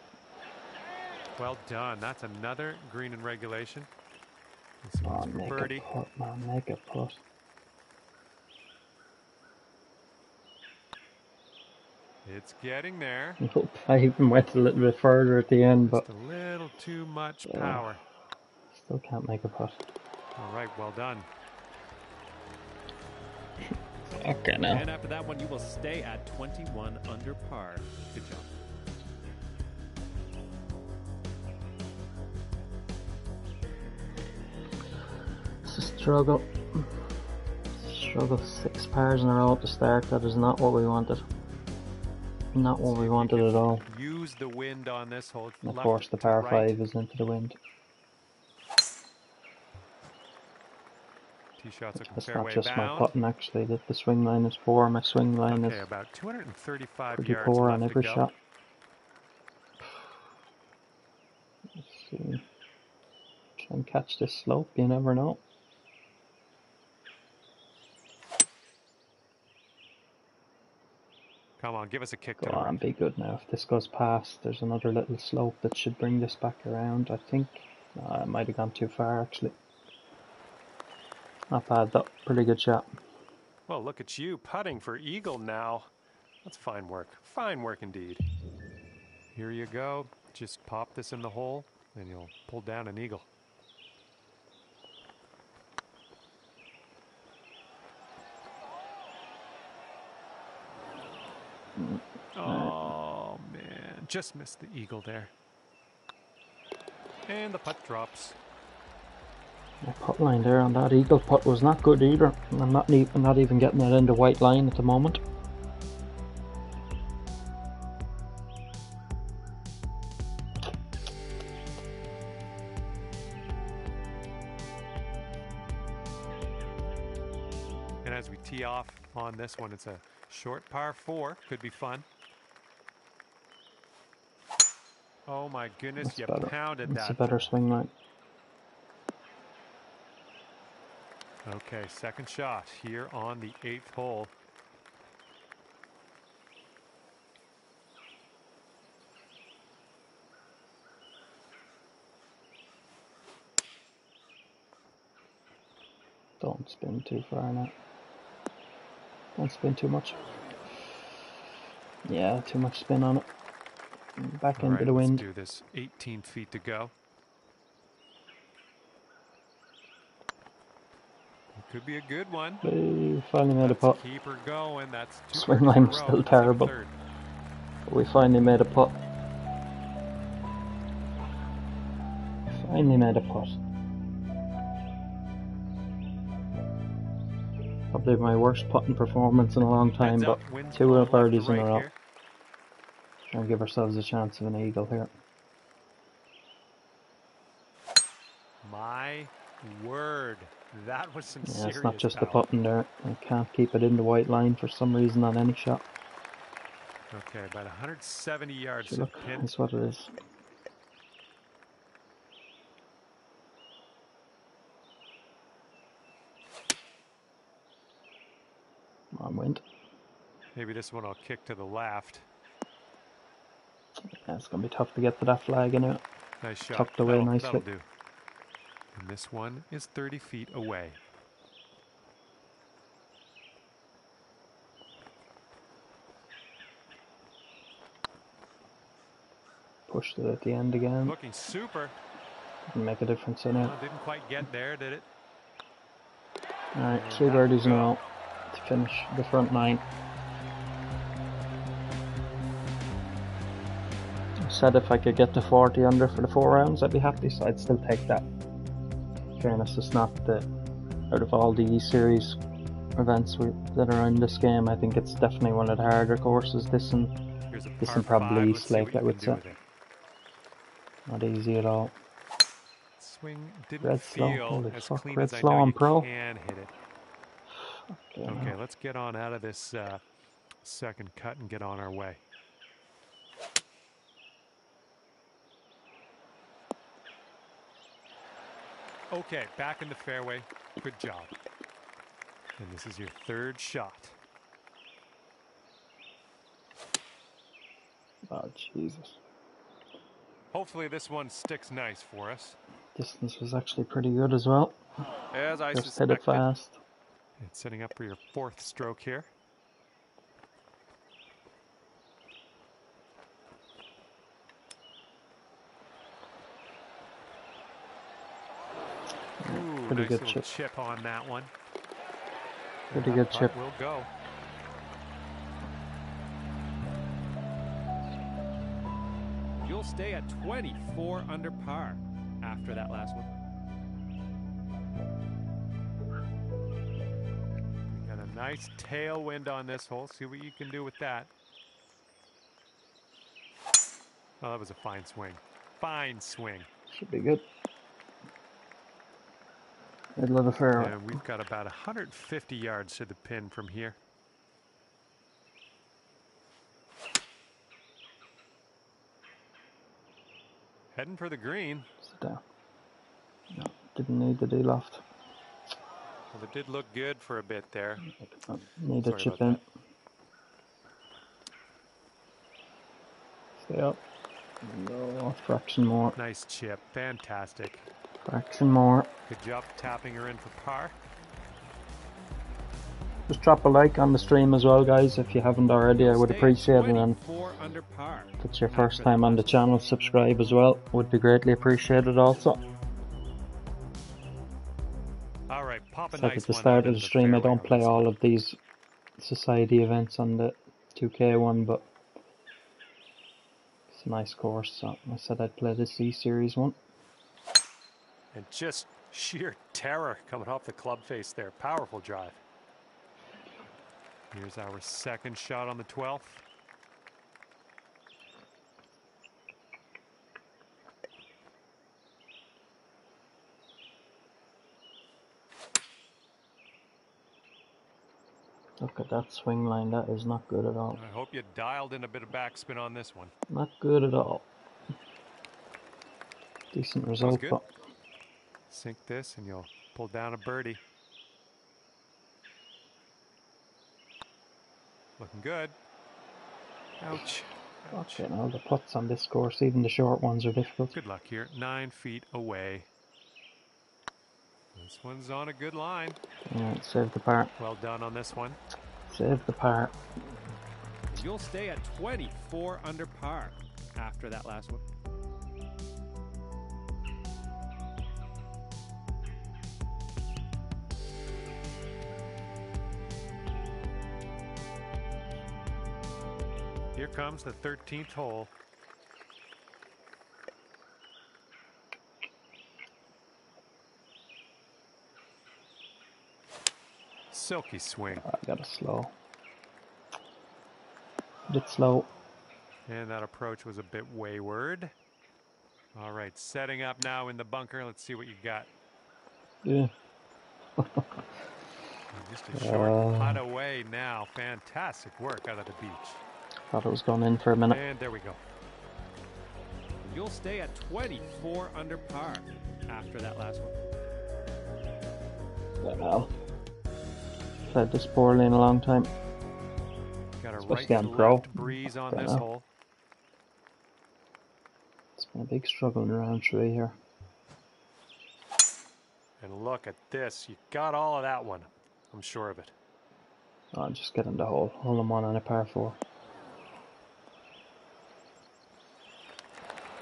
Well done. That's another green in regulation. This Come one's on, for make birdie. a putt, man, make a putt. It's getting there. I even went a little bit further at the end, but Just a little too much Yeah. power. still can't make a putt. All right, well done. Okay, now. And after that one, you will stay at 21 under par. Good job. Struggle. Struggle six pairs in a row at the start. That is not what we wanted. Not what we wanted at all. Use the wind on this hole. And of course, the par right. five is into the wind. Tee shots That's not just my bound. putting actually. That the swing line is four. My swing line Okay, is about 235 pretty yards poor on every shot. Let's see. Try and catch this slope. You never know. Come on, give us a kick Go to on, right. be good now. If this goes past, there's another little slope that should bring this back around, I think. No, it might have gone too far, actually. Not bad, though. Pretty good shot. Well, look at you putting for eagle now. That's fine work. Fine work indeed. Here you go. Just pop this in the hole, and you'll pull down an eagle. Just missed the eagle there. And the putt drops. The putt line there on that eagle putt was not good either. I'm not, I'm not even getting it into white line at the moment. And as we tee off on this one, it's a short par four. Could be fun. Oh my goodness, That's you better. pounded It's a better swing line. Okay, second shot here on the eighth hole. Don't spin too far now. Don't spin too much. Yeah, too much spin on it. Back All into right, the let's wind. do this. 18 feet to go. It could be a good one. We finally made a putt. keep her going. That's two Swing birds in a line was still Let's take a terrible. third. We finally made a putt. Finally made a putt. Probably my worst putting performance in a long time, but two blowing left to birdies in a row. here. Try and give ourselves a chance of an eagle here. My word. That was some Yeah, it's not just the power. putting there. I can't keep it in the white line for some reason on any shot. Okay, about 170 yards look, pin. that's what it is. On, wind. Maybe this one I'll kick to the left. Yeah, it's gonna be tough to get to that flag anyway. Nice shot. Tucked away that'll, nicely. That'll. And this one is 30 feet away. Pushed it at the end again. Looking super. Didn't make a difference anyway. Well, didn't quite get there, did it? Alright, three birdies now to finish the front nine. Said if I could get to 40 under for the four rounds, I'd be happy, so I'd still take that. In fairness, it's not the. Out of all the E Series events we, that are in this game, I think it's definitely one of the harder courses. This and This par one probably five. Let's see Slake, what you I would say. not easy at all. Swing didn't Red slow. Holy as fuck, clean red as I slow on pro. hit it. Okay, Okay, let's get on out of this uh, second cut and get on our way. Okay, back in the fairway. Good job. And this is your third shot. Oh, Jesus. Hopefully, this one sticks nice for us. Distance was actually pretty good as well. As I Just hit suspected. it fast. It's setting up for your fourth stroke here. Ooh, Pretty nice good little chip. on that one. Pretty good chip. Will go. You'll stay at 24 under par after that last one. We got a nice tailwind on this hole. See what you can do with that. Oh, that was a fine swing. Fine swing. Should be good. Middle of the fairway. And we've got about 150 yards to the pin from here. Heading for the green. Sit down. No, didn't need the D-loft. Well, it did look good for a bit there. Need a Sorry chip in. that. Yep. No, fraction more. Nice chip. Fantastic. Fraction more. Good job tapping her in for par. Just drop a like on the stream as well, guys, if you haven't already. I would appreciate it. And if it's your first time on the channel, subscribe as well. Would be greatly appreciated also. All right, pop a It's like nice at the start of the stream, I don't play all of these society events on the 2K one, but it's a nice course. So I said I'd play the eSeries one. And just sheer terror coming off the club face there. Powerful drive. Here's our second shot on the 12th. Look at that swing line. That is not good at all. I hope you dialed in a bit of backspin on this one. Not good at all. Decent result, but Sink this and you'll pull down a birdie. Looking good. Ouch. Ouch. okay, now the putts on this course, even the short ones, are difficult. Good luck here. Nine feet away. This one's on a good line. Alright, save the par. Well done on this one. Save the par. You'll stay at 24 under par after that last one. Comes the 13th hole. Silky swing. I got a slow. Bit slow. And that approach was a bit wayward. All right, setting up now in the bunker. Let's see what you got. Yeah. Just a short Uh. putt away now. Fantastic work out of the beach. Thought it was going in for a minute. And there we go. You'll stay at 24 under par after that last one. Well, played this poorly in a long time. Got a Especially right on pro. breeze on this hole. It's been a big struggle in round three here. And look at this. You got all of that one. I'm sure of it. Oh, just get in the hole. Hole in one on a par four.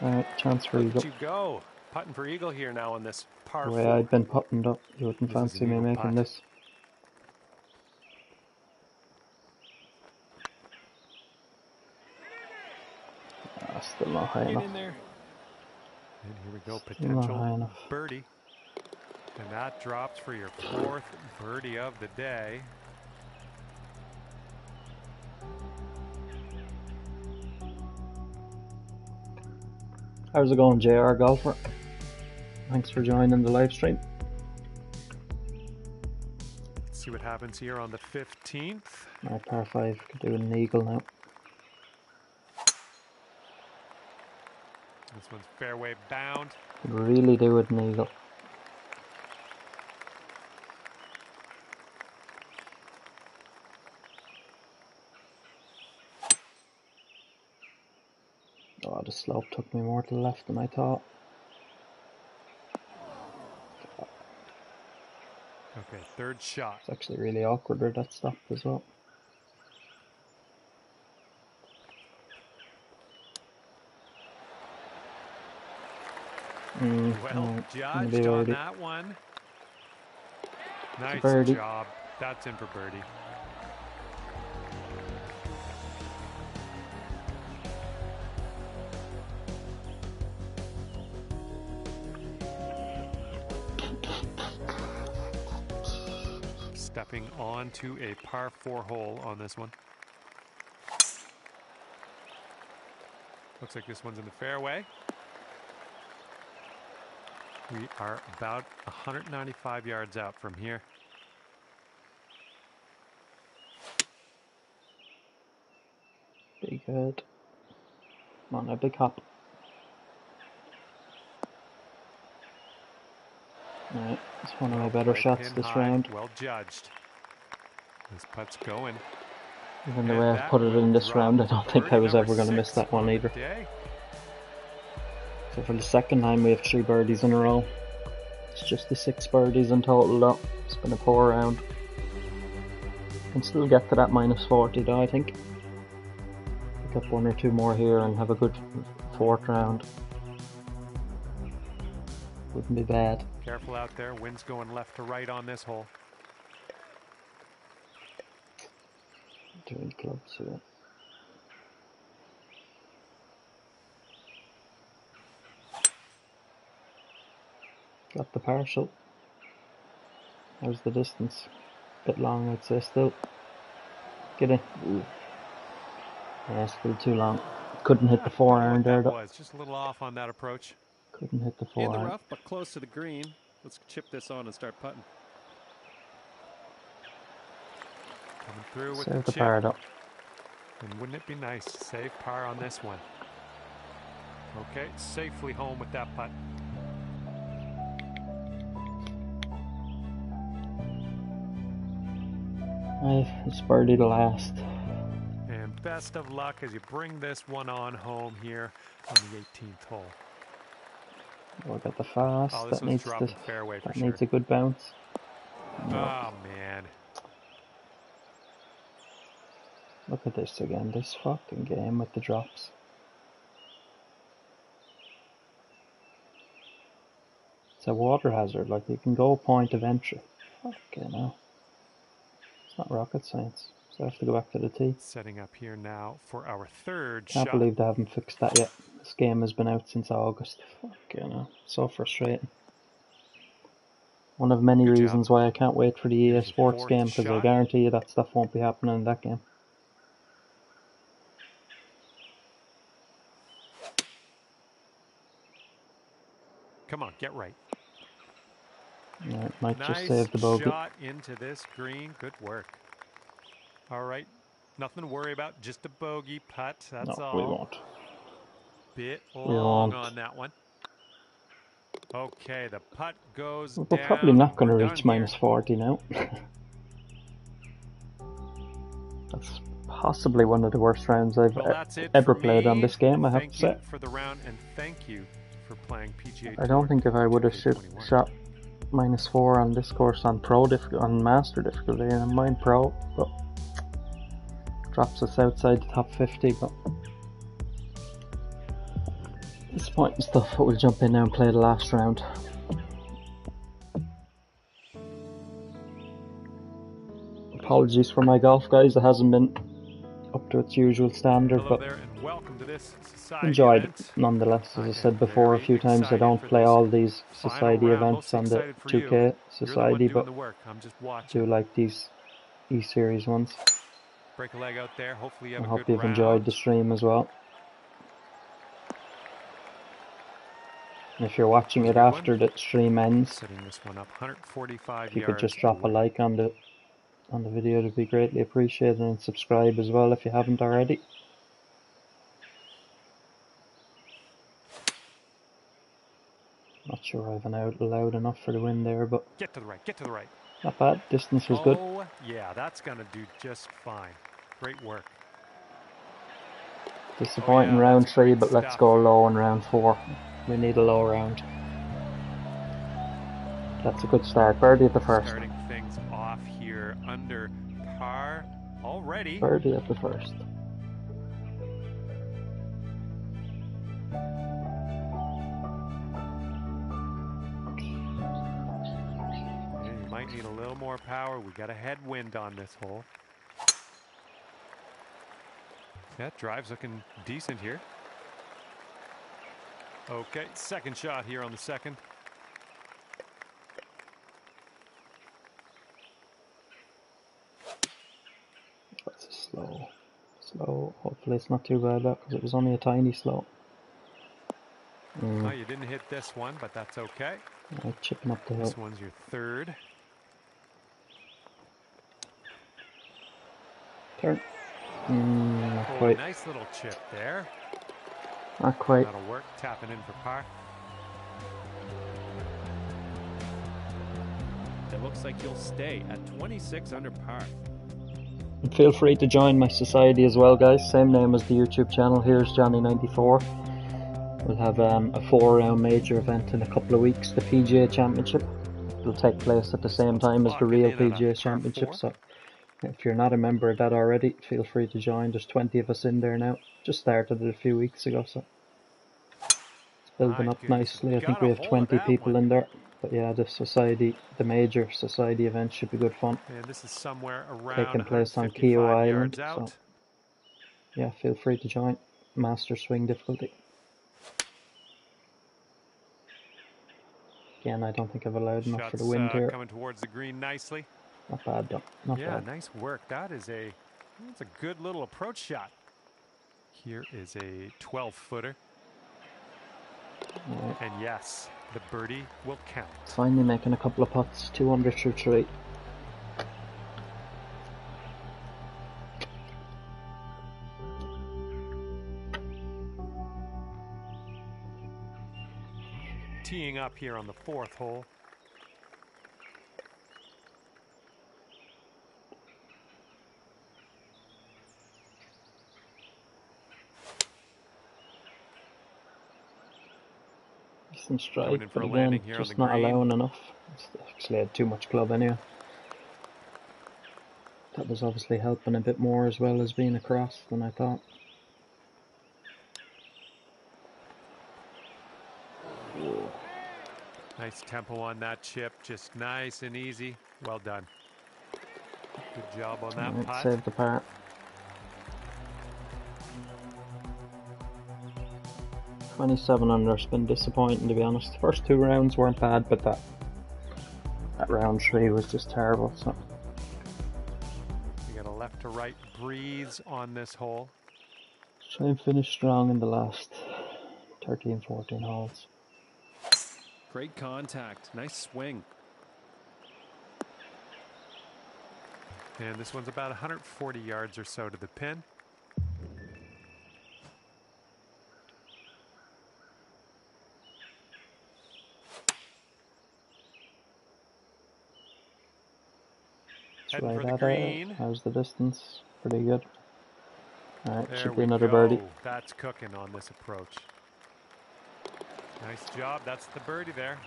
Alright, chance for eagle. you go. Putting for eagle here now on this par The way. I'd been putting up, you wouldn't This fancy me making putt. this. Ah, still not high enough. And here we go. Still not high Potential birdie. And that drops for your fourth birdie of the day. How's it going, JR Golfer? Thanks for joining the live stream. Let's see what happens here on the 15th. My par 5 could do an eagle now. This one's fairway bound. Could really do with an eagle. Oh, the slope took me more to the left than I thought. Okay, third shot. It's actually really awkward where that stopped as well. Mm, Well gonna judged on that one. Nice job. That's in for birdie. Stepping onto a par four hole on this one. Looks like this one's in the fairway. We are about 195 yards out from here. Big head. Come on, a big hop. Alright, it's one of my better Right shots this high, round. Well judged. This putt's going. Even the way I've put it in this round, I don't think I was ever going to miss that one either. So for the second time we have three birdies in a row. It's just the six birdies in total though. It's been a poor round. Can still get to that minus 40 though I think. Pick up one or two more here and have a good fourth round. Wouldn't be bad. Careful out there, wind's going left to right on this hole. Doing clubs here. Got the partial. How's the distance? Bit long, I'd say still. Get in. Ooh. Yeah, still too long. Couldn't hit the four iron there though. Was just a little off on that approach. Couldn't hit the four In the rough, but close to the green. Let's chip this on and start putting. Coming through with Save the the chip. par though. And wouldn't it be nice to save par on this one? Okay, safely home with that putt. I've it's birdie the last. And best of luck as you bring this one on home here on the 18th hole. Oh, I got the fast. Oh, this that needs to, fairway for that sure. needs a good bounce. Oh man, Look at this again. This fucking game with the drops. It's a water hazard. Like you can go point of entry. Fucking hell. It's not rocket science. So I have to go back to the tee. setting up here now for our third Can't shot. believe they haven't fixed that yet. This game has been out since August. Fucking hell. So frustrating. One of many Good job. reasons why I can't wait for the EA Sports fourth game because I guarantee you that stuff won't be happening in that game. Come on, get right. Yeah, it might nice just save the bogey. shot into this green. Good work. All right, nothing to worry about. Just a bogey putt. That's no, all. we won't. Bit long won't. on that one. Okay, the putt goes We're down. probably not going to reach minus here. 40 now. That's possibly one of the worst rounds I've Well, ever played on this game, I have thank to say. for the round, and thank you for playing PGA. I don't think if I would have shot minus 4 on this course on pro on master difficulty, and I mind pro, but drops us outside the top 50, but disappointing stuff, but we'll jump in now and play the last round. Apologies for my golf, guys. It hasn't been up to its usual standard, Hello but there, and welcome to this society enjoyed it nonetheless. As I I said before a few times, I don't play all these society events on the excited for you. 2K You're the society, but the. I'm just do like these E series ones. Break a leg out there. Hopefully you I have a hope you've round. enjoyed the stream as well. And if you're watching it after the stream ends, this one up if you could just drop a like on the on the video, it'd be greatly appreciated, and subscribe as well if you haven't already. Not sure I've an out loud enough for the win there, but Get to the right. Get to the right. Not bad. Distance was good. Oh, yeah, that's going to do just fine. Great work. Disappointing Oh, yeah, round three, but let's go low in round four. We need a low round. That's a good start. Birdie at the first. Starting things off here under par already. Birdie at the first. Might need a little more power. We got a headwind on this hole. That drive's looking decent here. Okay, second shot here on the second. That's a slow. Slow. Hopefully it's not too bad that because it was only a tiny slow. Oh, Mm, you didn't hit this one, but that's okay. I'm chipping up the hill. This one's your third. Turn. Mm, not Oh, quite. nice little chip there. Not quite. That'll work. Tapping in for par. It looks like you'll stay at 26 under par. And feel free to join my society as well, guys. Same name as the YouTube channel. Here's Johnny94. We'll have um, a four round major event in a couple of weeks, the PGA Championship. It'll take place at the same time as the real PGA Championship. So if you're not a member of that already, feel free to join. There's 20 of us in there now. Just started it a few weeks ago, so it's building up nicely. I think we have 20 people in there. But yeah, the society, the major society event should be good fun. And this is somewhere around taking place on Kiawah Island. So yeah, feel free to join. Master swing difficulty. Again, I don't think I've allowed enough Shots, for the wind uh, here. Coming towards the green nicely. Not bad, though. Not yeah, bad. nice work. That is a that's a good little approach shot. Here is a 12 footer. Right. And yes, the birdie will count. Finally making a couple of putts. Two under through three. Teeing up here on the fourth hole. Decent strike, in but again, here just not green. allowing enough. It's Actually, had too much club anyway. That was obviously helping a bit more as well as being across than I thought. Nice tempo on that chip. Just nice and easy. Well done. Good job on that Right, putt. save the par. Twenty-seven under's been disappointing to be honest. The First two rounds weren't bad, but that that round three was just terrible. So We got a left to right breeze on this hole. try and finish strong in the last 13, 14 holes. Great contact. Nice swing. And this one's about 140 yards or so to the pin. Let's Heading ride for the that green. out. How's the distance? Pretty good. Alright, should be another go. birdie. That's cooking on this approach. Nice job. That's the birdie there.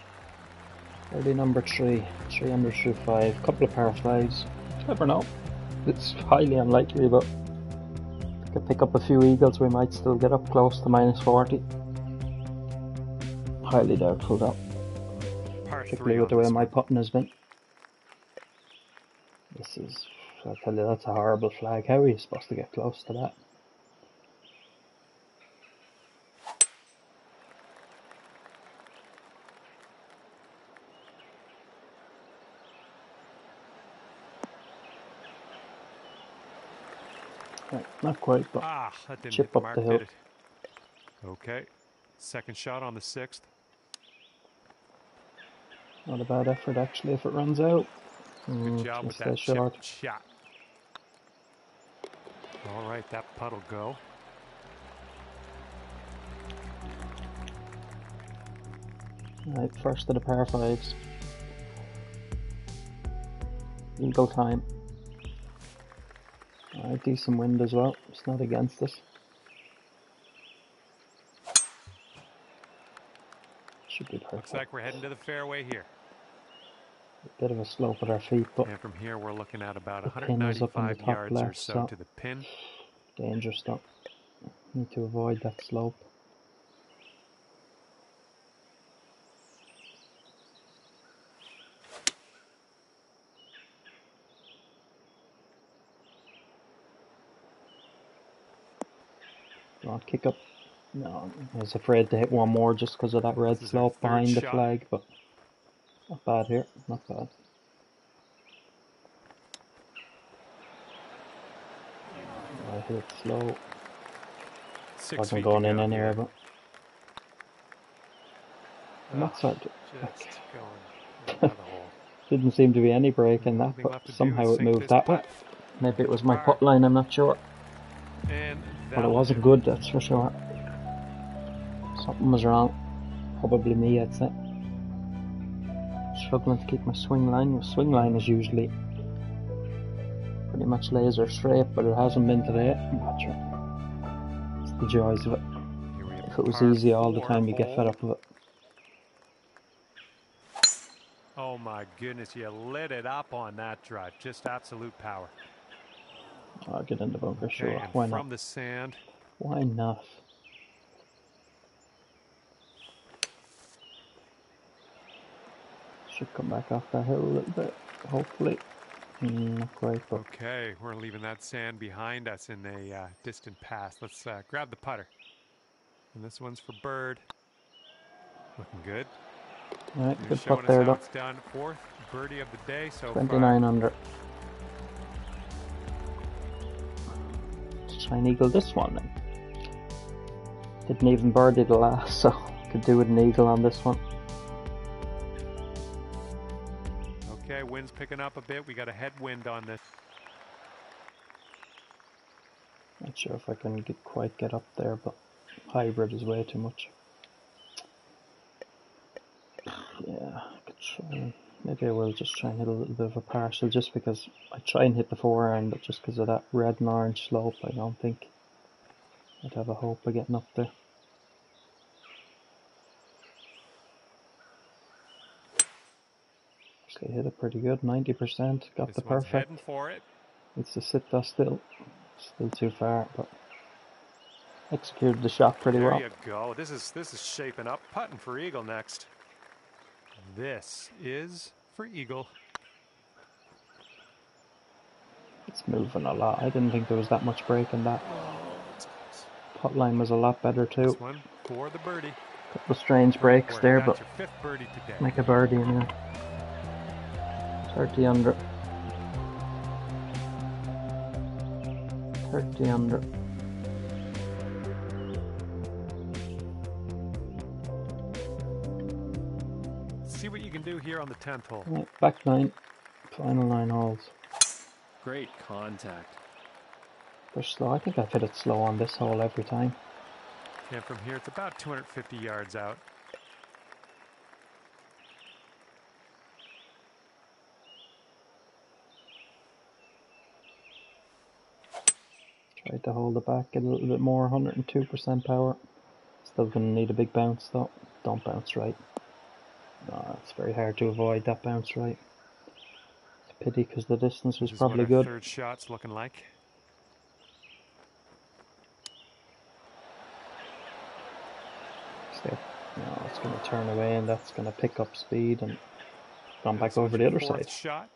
Birdie number three. Three under through five. Couple of par fives. Never know. It's highly unlikely, but if we could pick up a few eagles, we might still get up close to minus 40. Highly doubtful, though. Par Particularly with the way my putting has been. This is, I tell you, that's a horrible flag. How are you supposed to get close to that? Right, not quite, but Ah, that didn't Chip the up mark, the hill. Okay. Second shot on the sixth. not a bad effort actually if it runs out. Good Mm, job with that chip shot. All right, that putt'll go. Right, first of the par fives. Eagle time. Alright, decent wind as well. It's not against us. Should be Looks like we're heading to the fairway here. Bit of a slope at our feet, but And from here, we're looking at about The pin is up in the 195 top yards or left, so so- to the pin. dangerous stuff. Need to avoid that slope. On, kick up. No, I was afraid to hit one more just because of that red This is our slope behind the flag, but not bad here, not bad. I hit it slow. 6 Wasn't going in go any here. air, but I'm not Ah, so, going into the hole. didn't seem to be any break in that, but left to do somehow it moved that way. Maybe it was my putt line, I'm not sure. But it wasn't good, that's for sure. Something was wrong. Probably me, I'd say. Struggling to keep my swing line. My swing line is usually pretty much laser straight, but it hasn't been today. I'm not sure. It's the joys of it. Here we have If it was easy all the time, you get fed up with it. Oh my goodness, you lit it up on that drive. Just absolute power. I'll get in the bunker, sure. and Why from not? the sand, Why not? Should come back off that hill a little bit, hopefully. Mm, quite, but Okay, we're leaving that sand behind us in a uh, distant past. Let's uh, grab the putter. And this one's for Bird. Looking good. right, You're good putt there though. it's done. Fourth birdie of the day so far. 29 under. Let's try and eagle this one then. Didn't even birdie the last, so could do with an eagle on this one. Wind's picking up a bit. We got a headwind on this. Not sure if I can get, quite get up there, but hybrid is way too much. Yeah, I could try. Maybe I will just try and hit a little bit of a partial, just because I try and hit the iron, but just because of that red and orange slope, I don't think I'd have a hope of getting up there. Hit it pretty good, 90%, got This the perfect. for it. It's a sit though still. Still too far, but executed the shot pretty There well. you go. This is this is shaping up. Putting for eagle next. This is for eagle. It's moving a lot. I didn't think there was that much break in that. Putt line was a lot better too. This one for the birdie. Couple of strange breaks there, but fifth birdie today. make a birdie anyway. 30 under. 30 under. See what you can do here on the tenth hole. Right, back nine. Final nine holes. Great contact. They're slow. I think I've hit it slow on this hole every time. And from here, it's about 250 yards out. Tried to hold it back, get a little bit more, 102% power. Still gonna need a big bounce though. Don't bounce right. No, it's very hard to avoid that bounce right. It's a pity because the distance was probably good. Third shot's looking like. No, it's gonna turn away and that's gonna pick up speed and gone back over the other side. Shot.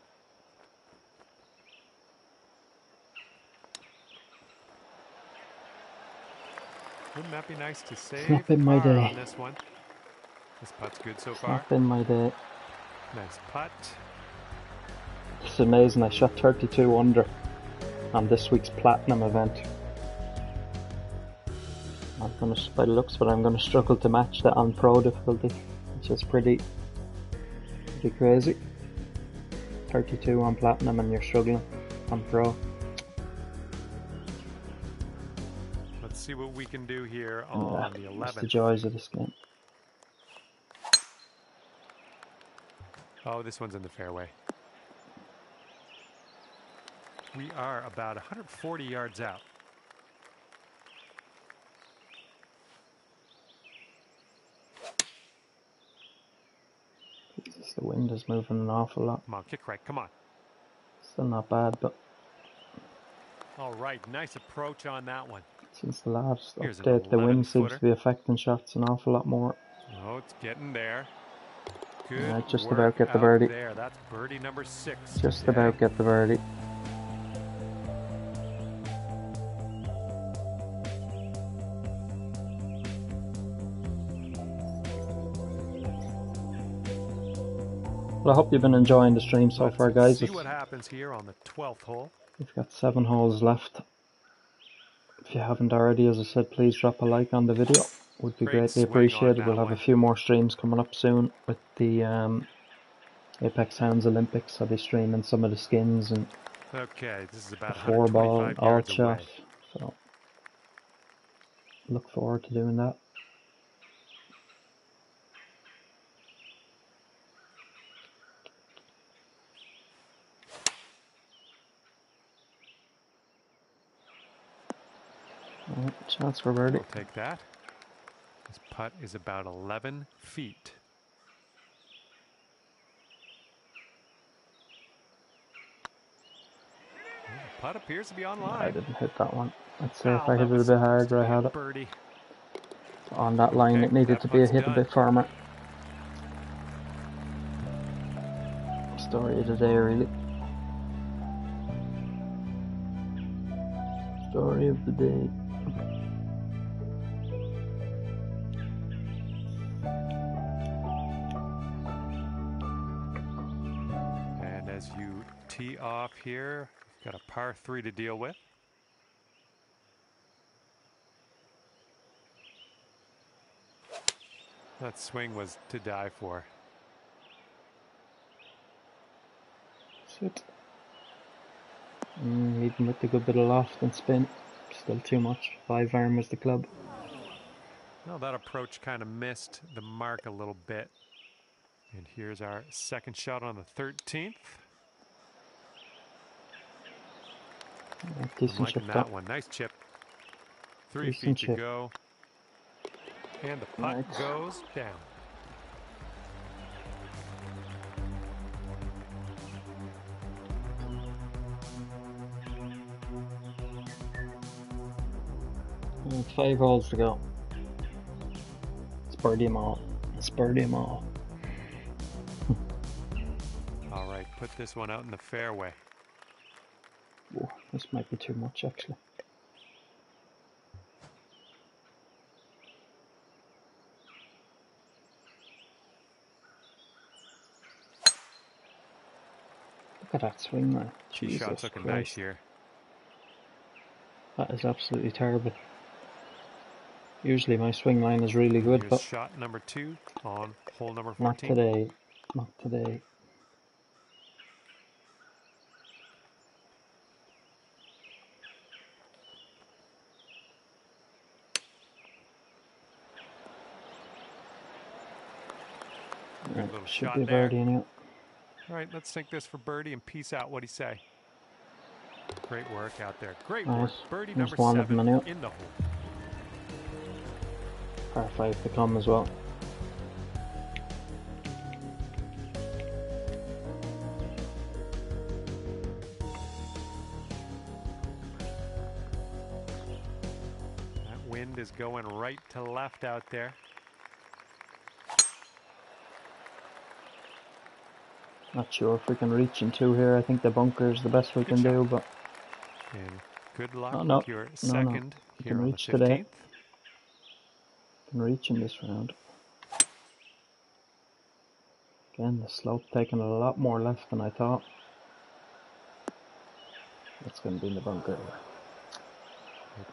Wouldn't that be nice to save not been my day. on this one? This putt's good so It's far. not been my day. Nice putt. It's amazing. I shot 32 under on this week's platinum event. I'm gonna, by the looks, but I'm gonna struggle to match that on pro difficulty, which is pretty, pretty crazy. 32 on platinum, and you're struggling on pro. See what we can do here Yeah, on the that's the 11th. joys of this game. Oh, this one's in the fairway. We are about 140 yards out. Jesus, the wind is moving an awful lot. Come on, kick right. Come on. Still not bad, but All right, nice approach on that one. Since the last Here's update, the 11 wind seems to be affecting shots an awful lot more. Oh, it's getting there. Yeah, just about get the birdie. There, that's birdie number six. Just today. about get the birdie. Well, I hope you've been enjoying the stream so far, guys. See what happens here on the 12th hole. We've got seven holes left. If you haven't already, as I said, please drop a like on the video. Would be Great greatly appreciated. We'll have a few more streams coming up soon with the um, Apex Hounds Olympics. I'll be streaming some of the skins and Okay, this is about the four ball, 125 all away. So look forward to doing that. Chance for birdie. I'll take that. This putt is about 11 feet. Putt appears to be on line. I didn't hit that one. I'd say if I hit it a bit harder, I had it. Birdie. On that line, Okay, it needed to be a hit a bit firmer. Story of the day, really. Story of the day. Off here, got a par three to deal with. That swing was to die for. Sit. Mm, even with the good bit of loft and spin, still too much. Five iron was the club. Well, that approach kind of missed the mark a little bit. And here's our second shot on the 13th. Yeah, I'm decent chip that that. one. Nice chip. Three Decent feet to go. And the putt Nice. goes down. Mm, Five holes to go. Let's birdie 'em all. Let's birdie 'em all. All right, put this one out in the fairway. Might be too much actually. Look at that swing, man. Tee Jesus shot's looking nice Christ. here. That is absolutely terrible. Usually my swing line is really good, Here's but shot number two on hole number not 14. today. Not today. Right, Little should shot be there. birdie. All right, let's sink this for birdie and peace out. What do you say? Great work out there. Great Nice. work. Birdie There's number one of seven in the hole. Par five to come as well. That wind is going right to left out there. Not sure if we can reach in two here. I think the bunker is the best we Good can shot. do, but And good luck Oh, no. with your No, no. second You here can on the reach 15th. today. can reach in this round. Again, the slope taking a lot more left than I thought. That's going to be in the bunker.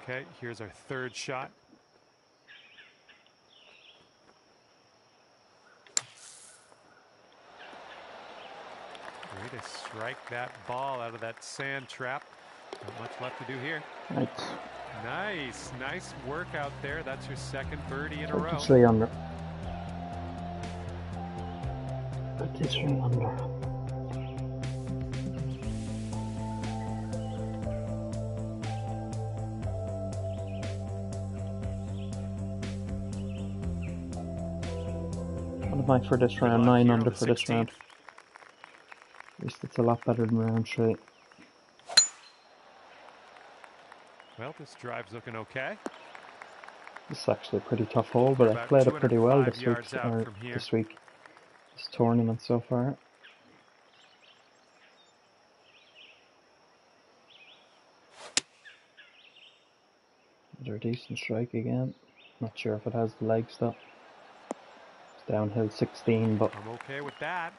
Okay, here's our third shot. Way to strike that ball out of that sand trap. Not much left to do here. Right, Nice, nice work out there. That's your second birdie in a row. 33 under. 33 under. What am I for this round? 9 under for this round. Least it's a lot better than round 3. Well, this drive's looking okay. This is actually a pretty tough hole, but I About played it pretty well this week. Or this week, this tournament so far. Another decent strike again. Not sure if it has the legs though. It's downhill 16, but I'm okay with that.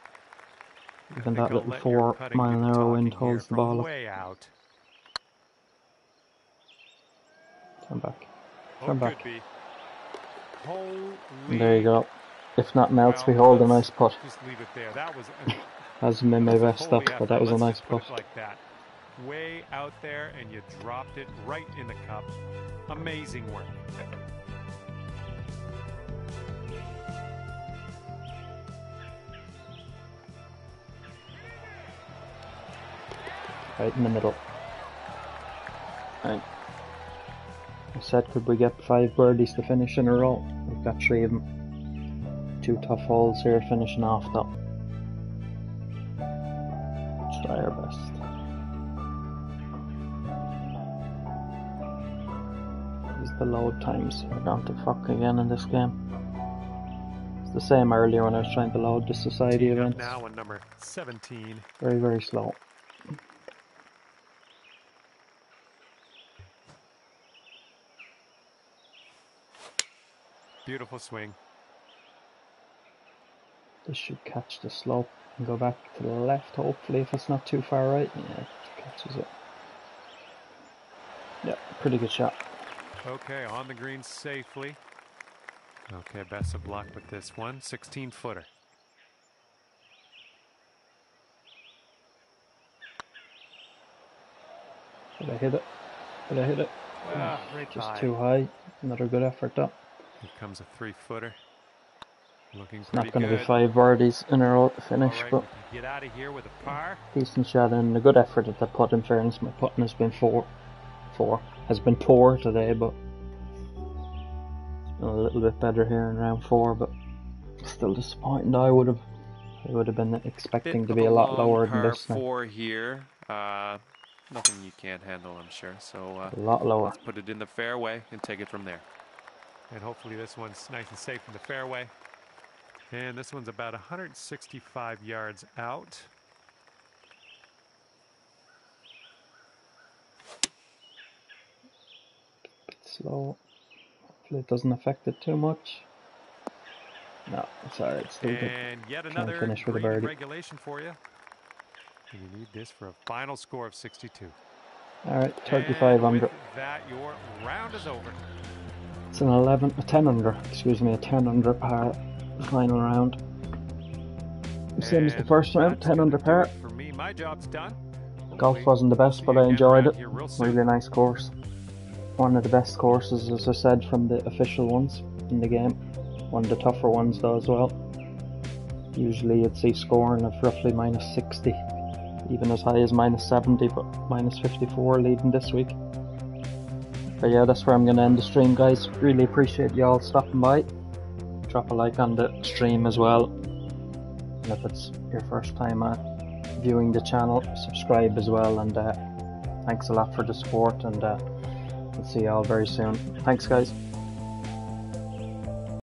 Even that little four mile an hour wind holds the ball up. out. turn back. Oh, Turn could back. And there you go. If nothing else, we hold a nice putt. Just leave it there. That was. Hasn't been my best stuff, but that was a nice putt. like that. Way out there, and you dropped it right in the cup. Amazing work. Right in the middle. Right. I said, could we get five birdies to finish in a row? We've got three of them. Two tough holes here finishing off though. Try our best. These the load times are down to fuck again in this game. It's the same earlier when I was trying to load the society Teeing up events. now on number 17. Very, very slow. Beautiful swing. This should catch the slope and go back to the left, hopefully, if it's not too far right. Yeah, it catches it. Yeah, pretty good shot. Okay, on the green safely. Okay, best of luck with this one. 16 footer. Did I hit it? Did I hit it? Ah, right Just too high. Another good effort, though. Here comes a three footer. Looking It's not going to be five birdies in a row to finish, right, but get out of here with a par. decent shot and a good effort at the putt. In fairness, my putting has been four, four has been poor today, but a little bit better here in round four. But still disappointing. I would have, I would have been expecting to be a lot lower than this. Now. four here. Uh, nothing you can't handle, I'm sure. So uh, A lot lower. let's put it in the fairway and take it from there. And hopefully this one's nice and safe in the fairway. And this one's about 165 yards out. Bit slow. Hopefully it doesn't affect it too much. No, it's alright. It's still good. And yet another finish with a green in birdie. regulation for you. And you need this for a final score of 62. Alright, 35 and under. With that, your round is over. It's an 11, a 10 under, excuse me, a 10 under par final round. Same as the first round, 10 under par. For me, my job's done. Golf wasn't the best, but I enjoyed it. here real soon. Really nice course. One of the best courses, as I said, from the official ones in the game. One of the tougher ones, though, as well. Usually you'd see scoring of roughly minus 60, even as high as minus 70, but minus 54 leading this week. But yeah, that's where I'm going to end the stream, guys. Really appreciate you all stopping by. Drop a like on the stream as well. And if it's your first time uh, viewing the channel, subscribe as well. And uh, thanks a lot for the support, and uh, we'll see you all very soon. Thanks, guys.